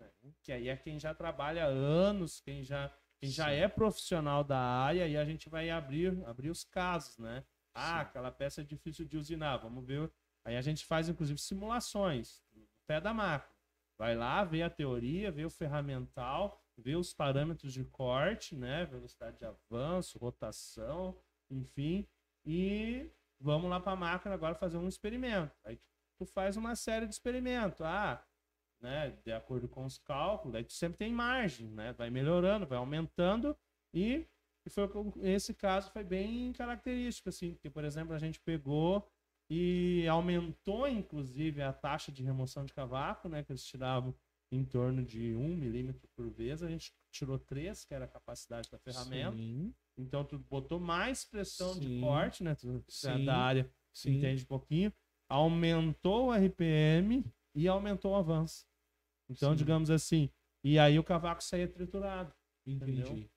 né? Que aí é quem já trabalha há anos, quem já, quem já é profissional da área, e a gente vai abrir, abrir os casos, né? Ah,
Sim.
aquela peça é difícil de usinar, vamos ver. Aí a gente faz, inclusive, simulações no pé da máquina. Vai lá, vê a teoria, vê o ferramental, vê os parâmetros de corte, né? Velocidade de avanço, rotação, enfim. E vamos lá para a máquina agora fazer um experimento. Aí tu faz uma série de experimentos. Ah, né, de acordo com os cálculos, aí tu sempre tem margem, né? Vai melhorando, vai aumentando e, e foi esse caso foi bem característico assim, que por exemplo, a gente pegou e aumentou inclusive a taxa de remoção de cavaco, né, que eles tiravam em torno de um milímetro por vez, a gente tirou três, que era a capacidade da ferramenta. Sim. Então tu botou mais pressão Sim. de corte, né? Tu é da área Sim. entende um pouquinho. Aumentou o RPM e aumentou o avanço. Então, Sim. digamos assim, e aí o cavaco saía triturado. Entendi. Entendeu?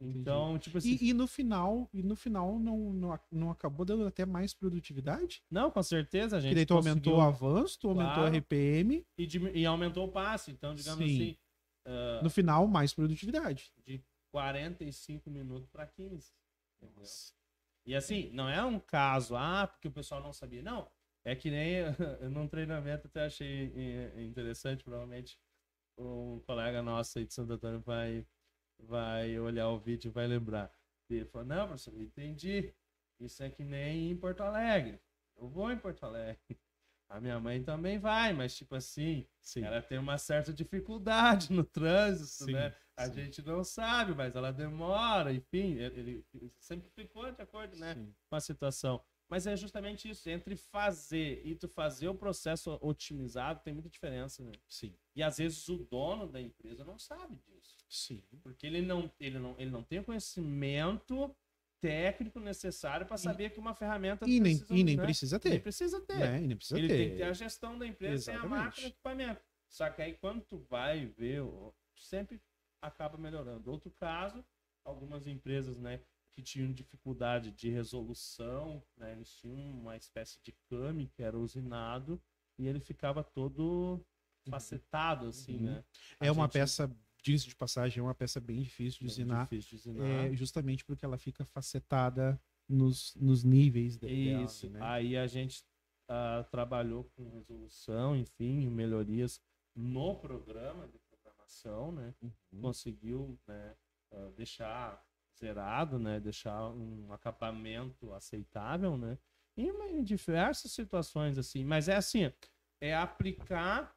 Então, tipo assim.
E, e, no final, e no final não, não, não acabou dando até mais produtividade?
Não, com certeza, gente. Que
daí tu aumentou o avanço, tu aumentou o RPM.
E, e, aumentou o passe. Então, digamos Sim. assim.
Uh, no final, mais produtividade.
De 45 minutos para 15. Entendeu? E assim, não é um caso, ah, porque o pessoal não sabia. Não. É que nem num treinamento até achei interessante, provavelmente um colega nosso aí de Santo Antônio vai, vai olhar o vídeo e vai lembrar. Ele falou, não, professor, entendi. Isso é que nem em Porto Alegre. Eu vou em Porto Alegre. A minha mãe também vai, mas tipo assim, sim. ela tem uma certa dificuldade no trânsito, sim, né? A sim. gente não sabe, mas ela demora, enfim, ele, ele sempre ficou de acordo, né, com a situação. Mas é justamente isso, entre fazer e tu fazer o processo otimizado tem muita diferença, né?
Sim.
E às vezes o dono da empresa não sabe disso.
Sim.
Porque ele não, ele não, ele não tem o conhecimento técnico necessário para saber que uma ferramenta
e nem, precisa, e nem né? precisa ter. Nem
precisa ter.
É, e nem precisa
ele
ter.
tem que ter a gestão da empresa sem a máquina e equipamento. Só que aí quando tu vai ver, sempre acaba melhorando. Outro caso, algumas empresas, né, que tinham dificuldade de resolução, né, eles tinham uma espécie de came que era usinado e ele ficava todo uhum. facetado assim, uhum. né?
A é uma peça diz de passagem, é uma peça bem difícil de usinar.
Difícil de usinar.
É, justamente porque ela fica facetada nos, nos níveis
dela. Isso. Né? Aí a gente uh, trabalhou com resolução, enfim, melhorias no programa de programação, né? Uhum. Conseguiu né, uh, deixar zerado, né? Deixar um acabamento aceitável, né? Em, em diversas situações, assim. Mas é assim, é aplicar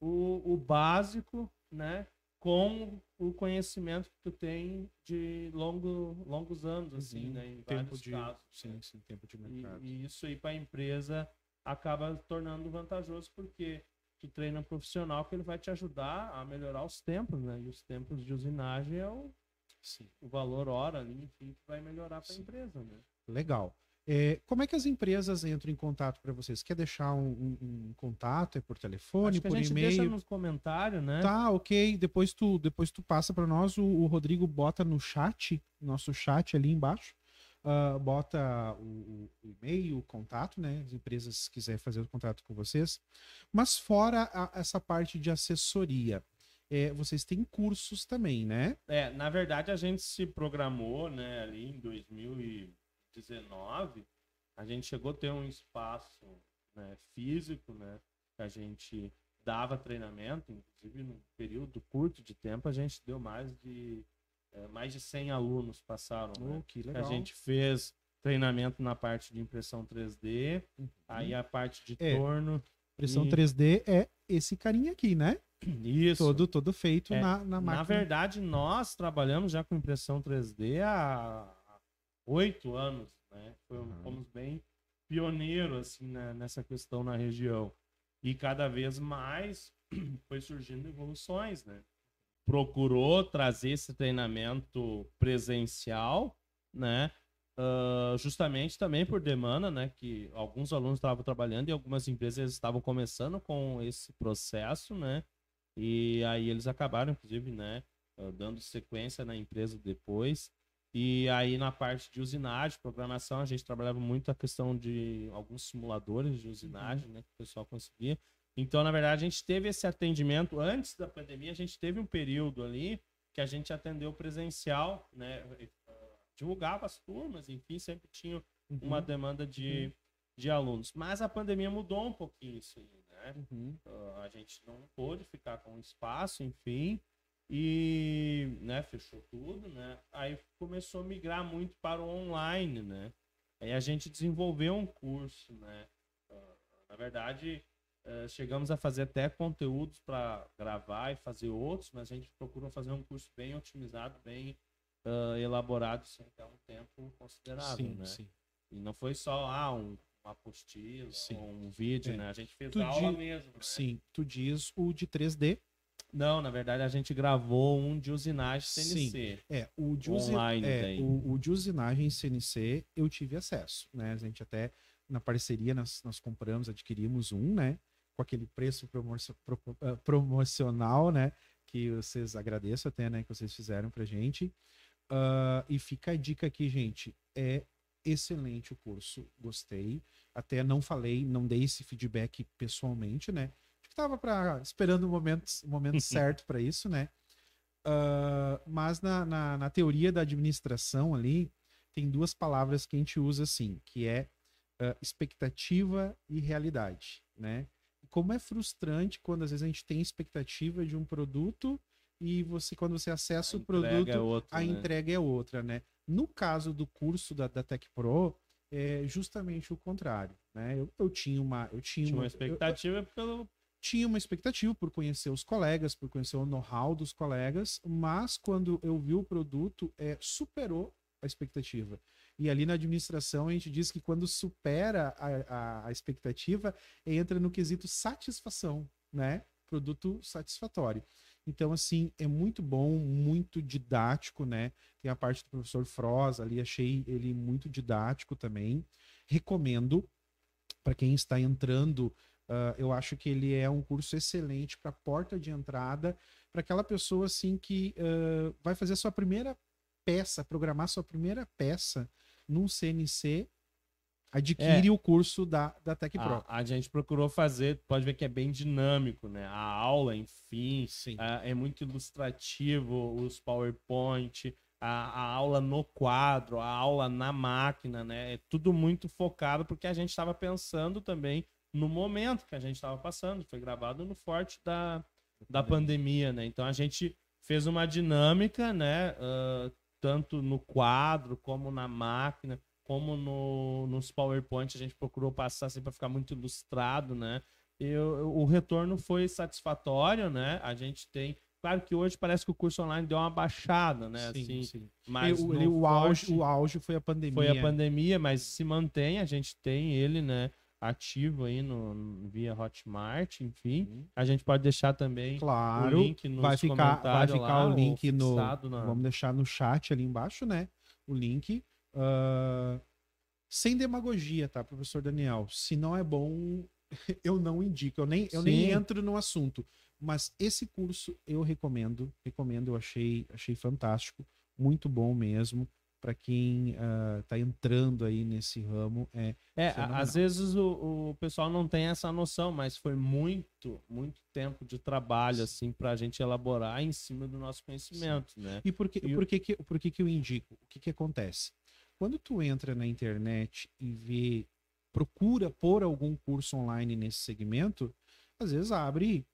o, o básico, né? com o conhecimento que tu tem de longo, longos anos, assim, né? Em
tempo de, casos. Sim, sim, tempo de mercado.
E, e isso aí para a empresa acaba tornando vantajoso porque tu treina um profissional que ele vai te ajudar a melhorar os tempos, né? E os tempos de usinagem é o, sim. o valor hora ali, enfim, que vai melhorar para a empresa, né?
Legal. É, como é que as empresas entram em contato para vocês? Quer deixar um, um, um, contato? É por telefone, por e-mail? Deixa
nos comentários, né?
Tá, ok. Depois tu, depois tu passa para nós. O, o, Rodrigo bota no chat, nosso chat ali embaixo. Uh, bota o, o, e-mail, o contato, né? As empresas quiserem fazer o contato com vocês. Mas fora a, essa parte de assessoria, é, vocês têm cursos também, né?
É, na verdade a gente se programou, né, ali em 2000 e 19, a gente chegou a ter um espaço né, físico, né? Que a gente dava treinamento, inclusive num período curto de tempo, a gente deu mais de é, mais de 100 alunos passaram. Oh, né?
que legal.
A gente fez treinamento na parte de impressão 3D, uhum. aí a parte de é, torno.
Impressão e... 3D é esse carinha aqui, né?
Isso.
Todo, todo feito é, na, na máquina.
Na verdade, nós trabalhamos já com impressão 3D há oito anos, né? Fomos, uhum. bem pioneiros assim, né, nessa questão na região. E cada vez mais foi surgindo evoluções, né? Procurou trazer esse treinamento presencial, né? Uh, justamente também por demanda, né? Que alguns alunos estavam trabalhando e algumas empresas estavam começando com esse processo, né? E aí eles acabaram, inclusive, né? Uh, dando sequência na empresa depois. E aí na parte de usinagem, programação, a gente trabalhava muito a questão de alguns simuladores de usinagem, uhum. né, que o pessoal conseguia. Então, na verdade, a gente teve esse atendimento antes da pandemia, a gente teve um período ali que a gente atendeu presencial, né, divulgava as turmas, enfim, sempre tinha uhum. uma demanda de, uhum. de alunos. Mas a pandemia mudou um pouquinho isso aí, né? Uhum. Uh, a gente não pôde ficar com espaço, enfim, e né, fechou tudo, né? Aí começou a migrar muito para o online, né? Aí a gente desenvolveu um curso, né? Uh, na verdade, Uh, chegamos a fazer até conteúdos para gravar e fazer outros, mas a gente procurou fazer um curso bem otimizado, bem uh, elaborado, sem ter um tempo considerável, sim, né? Sim. E não foi só ah, um, uma apostila, um vídeo, é. né? A gente fez tu aula diz, mesmo. Né?
Sim, tu diz o de 3D.
Não, na verdade a gente gravou um de usinagem CNC.
Sim. É, o de, online é, o, o de usinagem CNC eu tive acesso, né? A gente até na parceria nós, nós compramos, adquirimos um, né? com aquele preço ah, promocional, né? Que vocês agradeço até, né? Que vocês fizeram pra gente. Uh, e fica a dica aqui, gente. É excelente o curso, gostei. Até não falei, não dei esse feedback pessoalmente, né? Estava para esperando o momento, o momento certo para isso, né? Uh, mas na, na, na, teoria da administração ali, tem duas palavras que a gente usa assim, que é uh, expectativa e realidade, né? como é frustrante quando às vezes a gente tem expectativa de um produto e você quando você acessa a o produto, é outra, a né? entrega é outra, né? No caso do curso da, da Tech Pro, é justamente o contrário, né? Eu, eu tinha uma eu tinha,
tinha uma, uma expectativa eu, pelo
tinha uma expectativa por conhecer os colegas, por conhecer o know-how dos colegas, mas quando eu vi o produto, é, superou a expectativa. E ali na administração a gente diz que quando supera a, a, a expectativa, entra no quesito satisfação, né? Produto satisfatório. Então, assim, é muito bom, muito didático, né? Tem a parte do professor Froz ali, achei ele muito didático também. Recomendo para quem está entrando. Uh, eu acho que ele é um curso excelente para porta de entrada, para aquela pessoa assim que uh, vai fazer a sua primeira peça, programar sua primeira peça num CNC, adquire é. o curso da, da Tech Pro.
A, a, gente procurou fazer, pode ver que é bem dinâmico, né? A aula, enfim, é, é, muito ilustrativo, os PowerPoint, a, a, aula no quadro, a aula na máquina, né? É tudo muito focado porque a gente estava pensando também no momento que a gente estava passando. Foi gravado no forte da, da pandemia, né? Então a gente fez uma dinâmica, né? Uh, tanto no quadro, como na máquina, como no, nos PowerPoint, a gente procurou passar assim para ficar muito ilustrado, né? E o, o retorno foi satisfatório, né? A gente tem Claro que hoje parece que o curso online deu uma baixada, né? Sim, assim, sim.
Mas o, o, auge, o auge foi a pandemia.
Foi a pandemia, mas se mantém, a gente tem ele, né? ativo aí no, via Hotmart, enfim. Uhum. A gente pode deixar também
claro, o link no vai ficar, vai ficar lá, o link no na... vamos deixar no chat ali embaixo, né? O link uh, sem demagogia, tá, professor Daniel? Se não é bom, eu não indico, eu nem eu nem entro no assunto, mas esse curso eu recomendo, recomendo, eu achei achei fantástico, muito bom mesmo. Para quem está ah, uh, entrando aí nesse ramo é
é às vezes o, o pessoal não tem essa noção mas foi muito muito tempo de trabalho assim para a gente elaborar em cima do nosso conhecimento Sim. né?
E por que e por que, que por que que eu indico? O que que acontece quando tu entra na internet e vê procura por algum curso online nesse segmento às vezes abre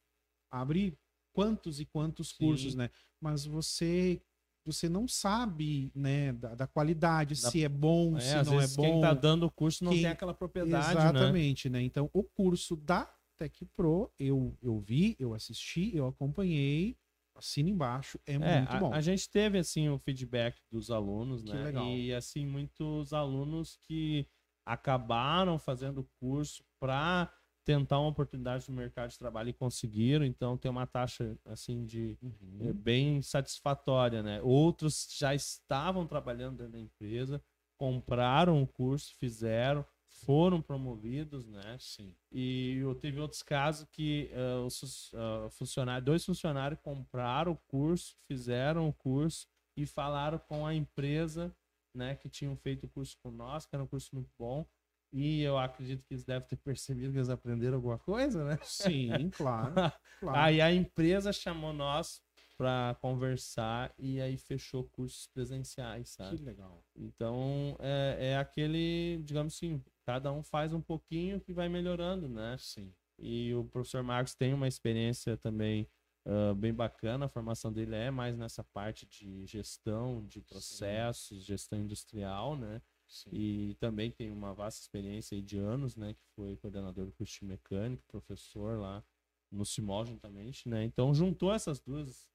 abre quantos e quantos Sim. cursos né mas você você não sabe, né, da, da qualidade, da... se é bom, é, se não é bom. Quem
tá dando o curso não quem... tem aquela propriedade,
né? Exatamente, né? né? Então, o curso da Tech Pro, eu, eu vi, eu assisti, eu acompanhei, assina embaixo, é, é muito bom.
A gente teve, assim, o feedback dos alunos, que né? Legal. E, assim, muitos alunos que acabaram fazendo o curso para tentar uma oportunidade no mercado de trabalho e conseguiram, então tem uma taxa assim de uhum. é, bem satisfatória, né? Outros já estavam trabalhando dentro da empresa, compraram o curso, fizeram, foram promovidos, né?
Sim.
E eu teve outros casos que uh, os uh, funcionários, dois funcionários compraram o curso, fizeram o curso e falaram com a empresa, né, que tinham feito o curso com nós, que era um curso muito bom e eu acredito que eles devem ter percebido que eles aprenderam alguma coisa, né?
Sim, claro. claro.
Aí a empresa chamou nós para conversar e aí fechou cursos presenciais, sabe?
Que legal.
Então é, é aquele, digamos assim, cada um faz um pouquinho que vai melhorando, né?
Sim.
E o professor Marcos tem uma experiência também uh, bem bacana, a formação dele é mais nessa parte de gestão de processos, Sim. gestão industrial, né? Sim. E também tem uma vasta experiência aí de anos, né? Que foi coordenador do curso de mecânica, professor lá no CIMOL juntamente, né? Então juntou essas duas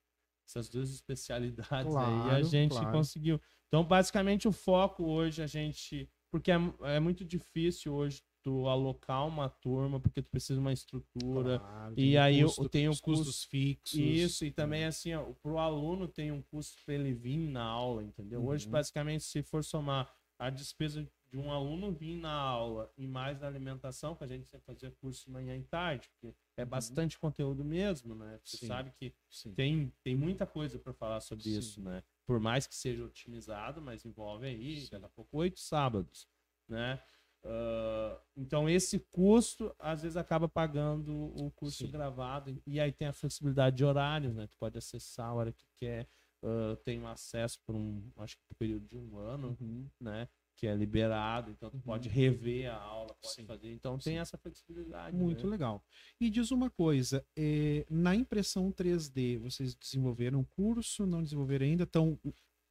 essas duas especialidades claro, aí a gente claro. conseguiu. Então, basicamente, o foco hoje a gente. Porque é, é muito difícil hoje tu alocar uma turma, porque tu precisa de uma estrutura. Claro, e aí custo, tem o custos fixos. Isso, e também assim, ó, pro aluno tem um custo para ele vir na aula, entendeu? Uhum. Hoje, basicamente, se for somar a despesa de um aluno vir na aula e mais na alimentação, que a gente sempre fazia curso manhã e tarde, porque é uhum. bastante uhum. conteúdo mesmo, né? Você Sim. sabe que tem, tem muita coisa para falar sobre Sim. isso, né? Por mais que seja otimizado, mas envolve aí, Sim. daqui a pouco, oito sábados, né? Uh, então esse custo às vezes acaba pagando o curso gravado e aí tem a flexibilidade de horários, né? Tu pode acessar a hora que quer, uh, tem um acesso por um, acho que por um período de um ano, uhum. né? Que é liberado, então tu uhum. pode rever a aula, pode Sim. fazer. Então Sim. tem essa flexibilidade.
Muito
né?
legal. E diz uma coisa, é, na impressão 3D, vocês desenvolveram um curso, não desenvolveram ainda, então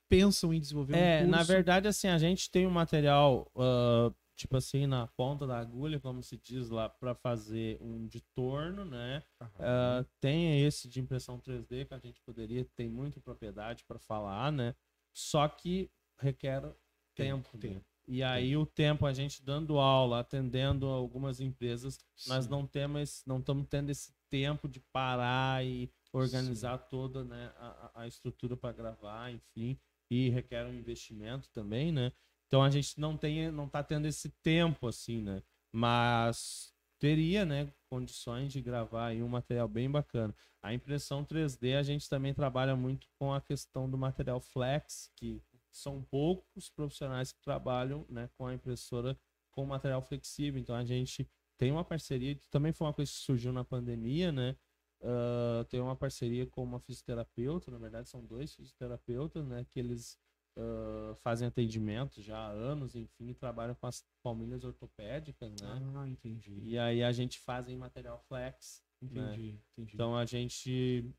pensam em desenvolver
é,
um curso?
Na verdade, assim, a gente tem um material, uh, tipo assim, na ponta da agulha, como se diz lá, para fazer um de torno, né? Uh, tem esse de impressão 3D que a gente poderia, tem muita propriedade para falar, né? Só que requer tempo. tempo. Né? E aí o tempo, a gente dando aula, atendendo algumas empresas, Sim. nós não temos, não estamos tendo esse tempo de parar e organizar Sim. toda né, a, a estrutura para gravar, enfim, e requer um investimento também, né? Então a gente não tem, não está tendo esse tempo assim, né? Mas teria, né, condições de gravar aí um material bem bacana. A impressão 3D a gente também trabalha muito com a questão do material flex, que são poucos profissionais que trabalham né, com a impressora com material flexível. Então a gente tem uma parceria, também foi uma coisa que surgiu na pandemia, né? Uh, tem uma parceria com uma fisioterapeuta, na verdade são dois fisioterapeutas, né? Que eles uh, fazem atendimento já há anos, enfim, trabalham com as palmilhas ortopédicas, né?
Ah, entendi.
E aí a gente faz em material flex. Entendi, né? entendi. Então a gente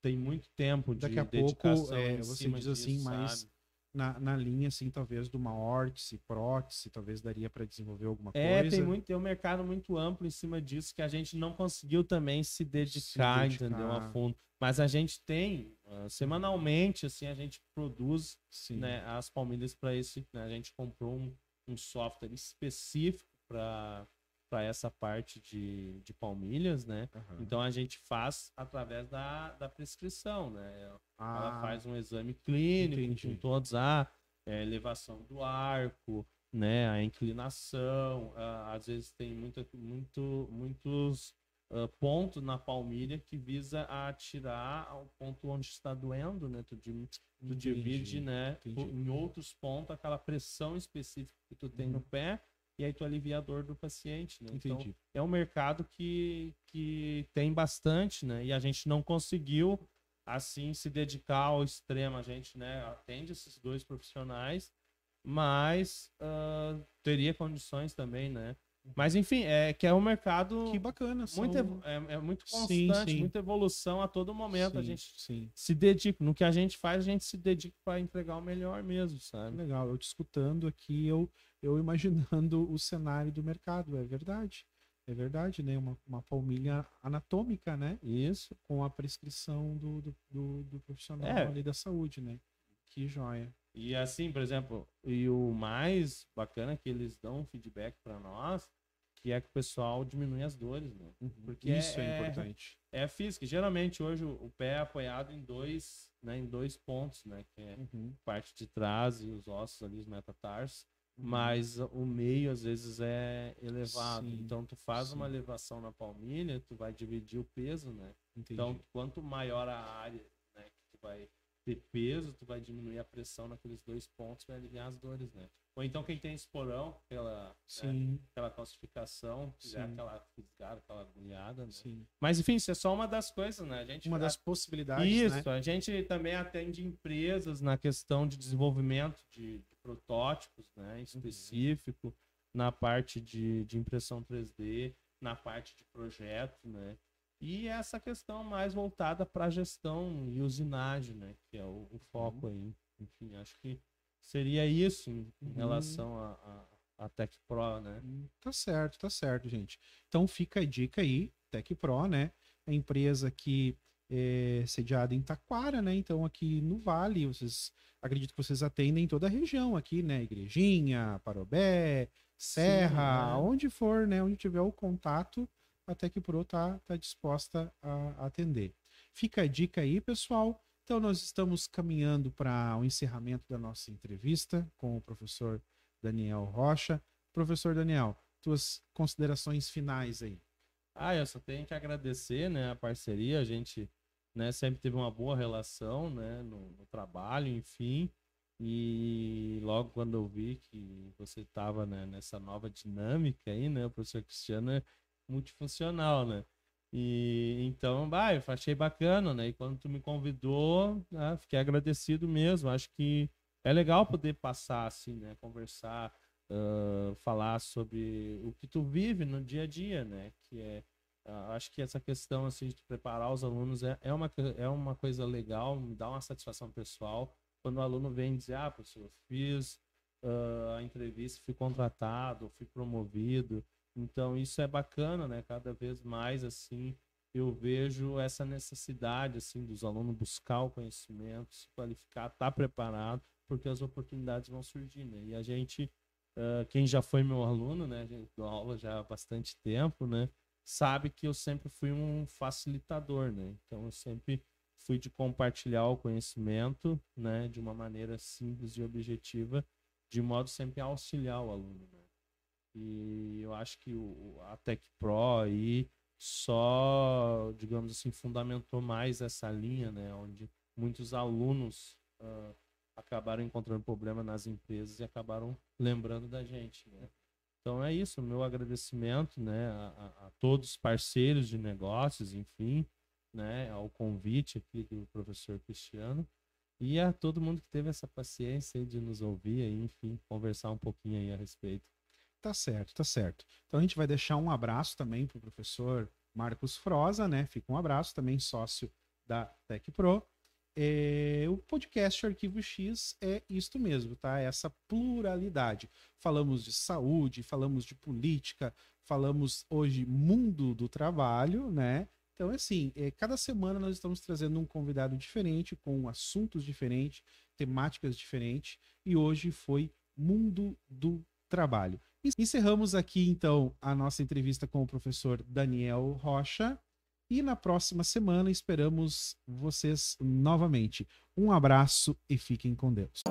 tem muito tempo de
Daqui a pouco, é, você diz assim, disso, mais na, na linha, assim, talvez de uma órtese, prótese, talvez daria para desenvolver alguma
é,
coisa.
É, tem, muito, tem um mercado muito amplo em cima disso que a gente não conseguiu também se dedicar, se dedicar. entendeu, a fundo. Mas a gente tem, uh, semanalmente, assim, a gente produz né, as palmilhas para esse. Né, a gente comprou um, um software específico para para essa parte de, de palmilhas, né? Uhum. Então a gente faz através da, da prescrição, né? Ah, Ela faz um exame clínico entendi. com todos a é, elevação do arco, né? A inclinação, uh, às vezes tem muito, muito, muitos uh, pontos na palmilha que visa a tirar o ponto onde está doendo, né? Tu, tu divide, né? Em outros pontos aquela pressão específica que tu tem no pé e aí tu alivia a dor do paciente, né? Então, Entendi. Então, é um mercado que, que tem bastante, né? E a gente não conseguiu, assim, se dedicar ao extremo. A gente, né, atende esses dois profissionais, mas uh, teria condições também, né? Mas enfim, é que é um mercado
que bacana,
são... muito, é, é, muito constante, sim, sim. muita evolução a todo momento. Sim, a gente se dedica no que a gente faz, a gente se dedica para entregar o melhor mesmo, sabe?
Legal. Eu te escutando aqui, eu eu imaginando o cenário do mercado, é verdade. É verdade, né? Uma, uma palmilha anatômica, né?
Isso.
Com a prescrição do, do, do, do profissional é. ali da saúde, né? Que joia.
E assim, por exemplo, e o mais bacana é que eles dão feedback para nós, que é que o pessoal diminui as dores, né?
Uhum. Porque isso é, é importante.
É, é física. Geralmente hoje o pé é apoiado em dois, né, em dois pontos, né? Que é uhum. parte de trás e os ossos ali, os metatarsos. Uhum. Mas o meio às vezes é elevado. Sim. Então tu faz Sim. uma elevação na palmilha, tu vai dividir o peso, né? Entendi. Então quanto maior a área né, que tu vai ter peso, tu vai diminuir a pressão naqueles dois pontos, vai aliviar as dores, né? Ou então quem tem esporão, pela, né, aquela calcificação, já aquela fisgada, aquela agulhada, né? Sim. Mas enfim, isso é só uma das coisas, né? A gente
uma das possibilidades,
Isso, né? a gente também atende empresas na questão de desenvolvimento de, de protótipos, né? Uhum. Específico, uhum. na parte de, de impressão 3D, na parte de projeto, né? E essa questão mais voltada para a gestão e usinagem, né? Que é o, o foco uhum. aí. Enfim, acho que seria isso em uhum. relação a, a, a, Tech Pro, né?
Tá certo, tá certo, gente. Então fica a dica aí, Tech Pro, né? A empresa que é sediada em Taquara, né? Então aqui no Vale, vocês acredito que vocês atendem toda a região aqui, né? Igrejinha, Parobé, Serra, Sim, né? onde for, né? Onde tiver o contato, a Tech Pro tá, tá disposta a atender. Fica a dica aí, pessoal. Então, nós estamos caminhando para o encerramento da nossa entrevista com o professor Daniel Rocha. Professor Daniel, tuas considerações finais aí.
Ah, eu só tenho que agradecer né, a parceria. A gente né, sempre teve uma boa relação né, no, no trabalho, enfim. E logo quando eu vi que você estava né, nessa nova dinâmica aí, né, o professor Cristiano é multifuncional, né? E então, bah, eu achei bacana, né? E quando tu me convidou, né, fiquei agradecido mesmo. Acho que é legal poder passar assim, né? Conversar, uh, falar sobre o que tu vive no dia a dia, né? Que é, uh, acho que essa questão assim de preparar os alunos é, é, uma, é uma coisa legal, me dá uma satisfação pessoal. Quando o aluno vem dizer, ah, professor, eu fiz uh, a entrevista, fui contratado, fui promovido. Então isso é bacana, né? Cada vez mais assim eu vejo essa necessidade assim dos alunos buscar o conhecimento, se qualificar, estar tá preparado, porque as oportunidades vão surgir, né? E a gente, uh, quem já foi meu aluno, né? A gente dá aula já há bastante tempo, né? Sabe que eu sempre fui um facilitador, né? Então eu sempre fui de compartilhar o conhecimento, né? De uma maneira simples e objetiva, de modo sempre a auxiliar o aluno, né? E eu acho que o, a Tech Pro aí só, digamos assim, fundamentou mais essa linha, né? Onde muitos alunos uh, acabaram encontrando problema nas empresas e acabaram lembrando da gente, né? Então é isso, meu agradecimento, né, a, a, todos os parceiros de negócios, enfim, né, ao convite aqui do professor Cristiano e a todo mundo que teve essa paciência de nos ouvir, aí, enfim, conversar um pouquinho aí a respeito.
Tá certo, tá certo. Então a gente vai deixar um abraço também para o professor Marcos Froza, né? Fica um abraço também, sócio da Tech Pro. É, o podcast Arquivo X é isto mesmo, tá? Essa pluralidade. Falamos de saúde, falamos de política, falamos hoje mundo do trabalho, né? Então, assim, é, cada semana nós estamos trazendo um convidado diferente, com assuntos diferentes, temáticas diferentes, e hoje foi mundo do trabalho. Encerramos aqui então a nossa entrevista com o professor Daniel Rocha e na próxima semana esperamos vocês novamente. Um abraço e fiquem com Deus.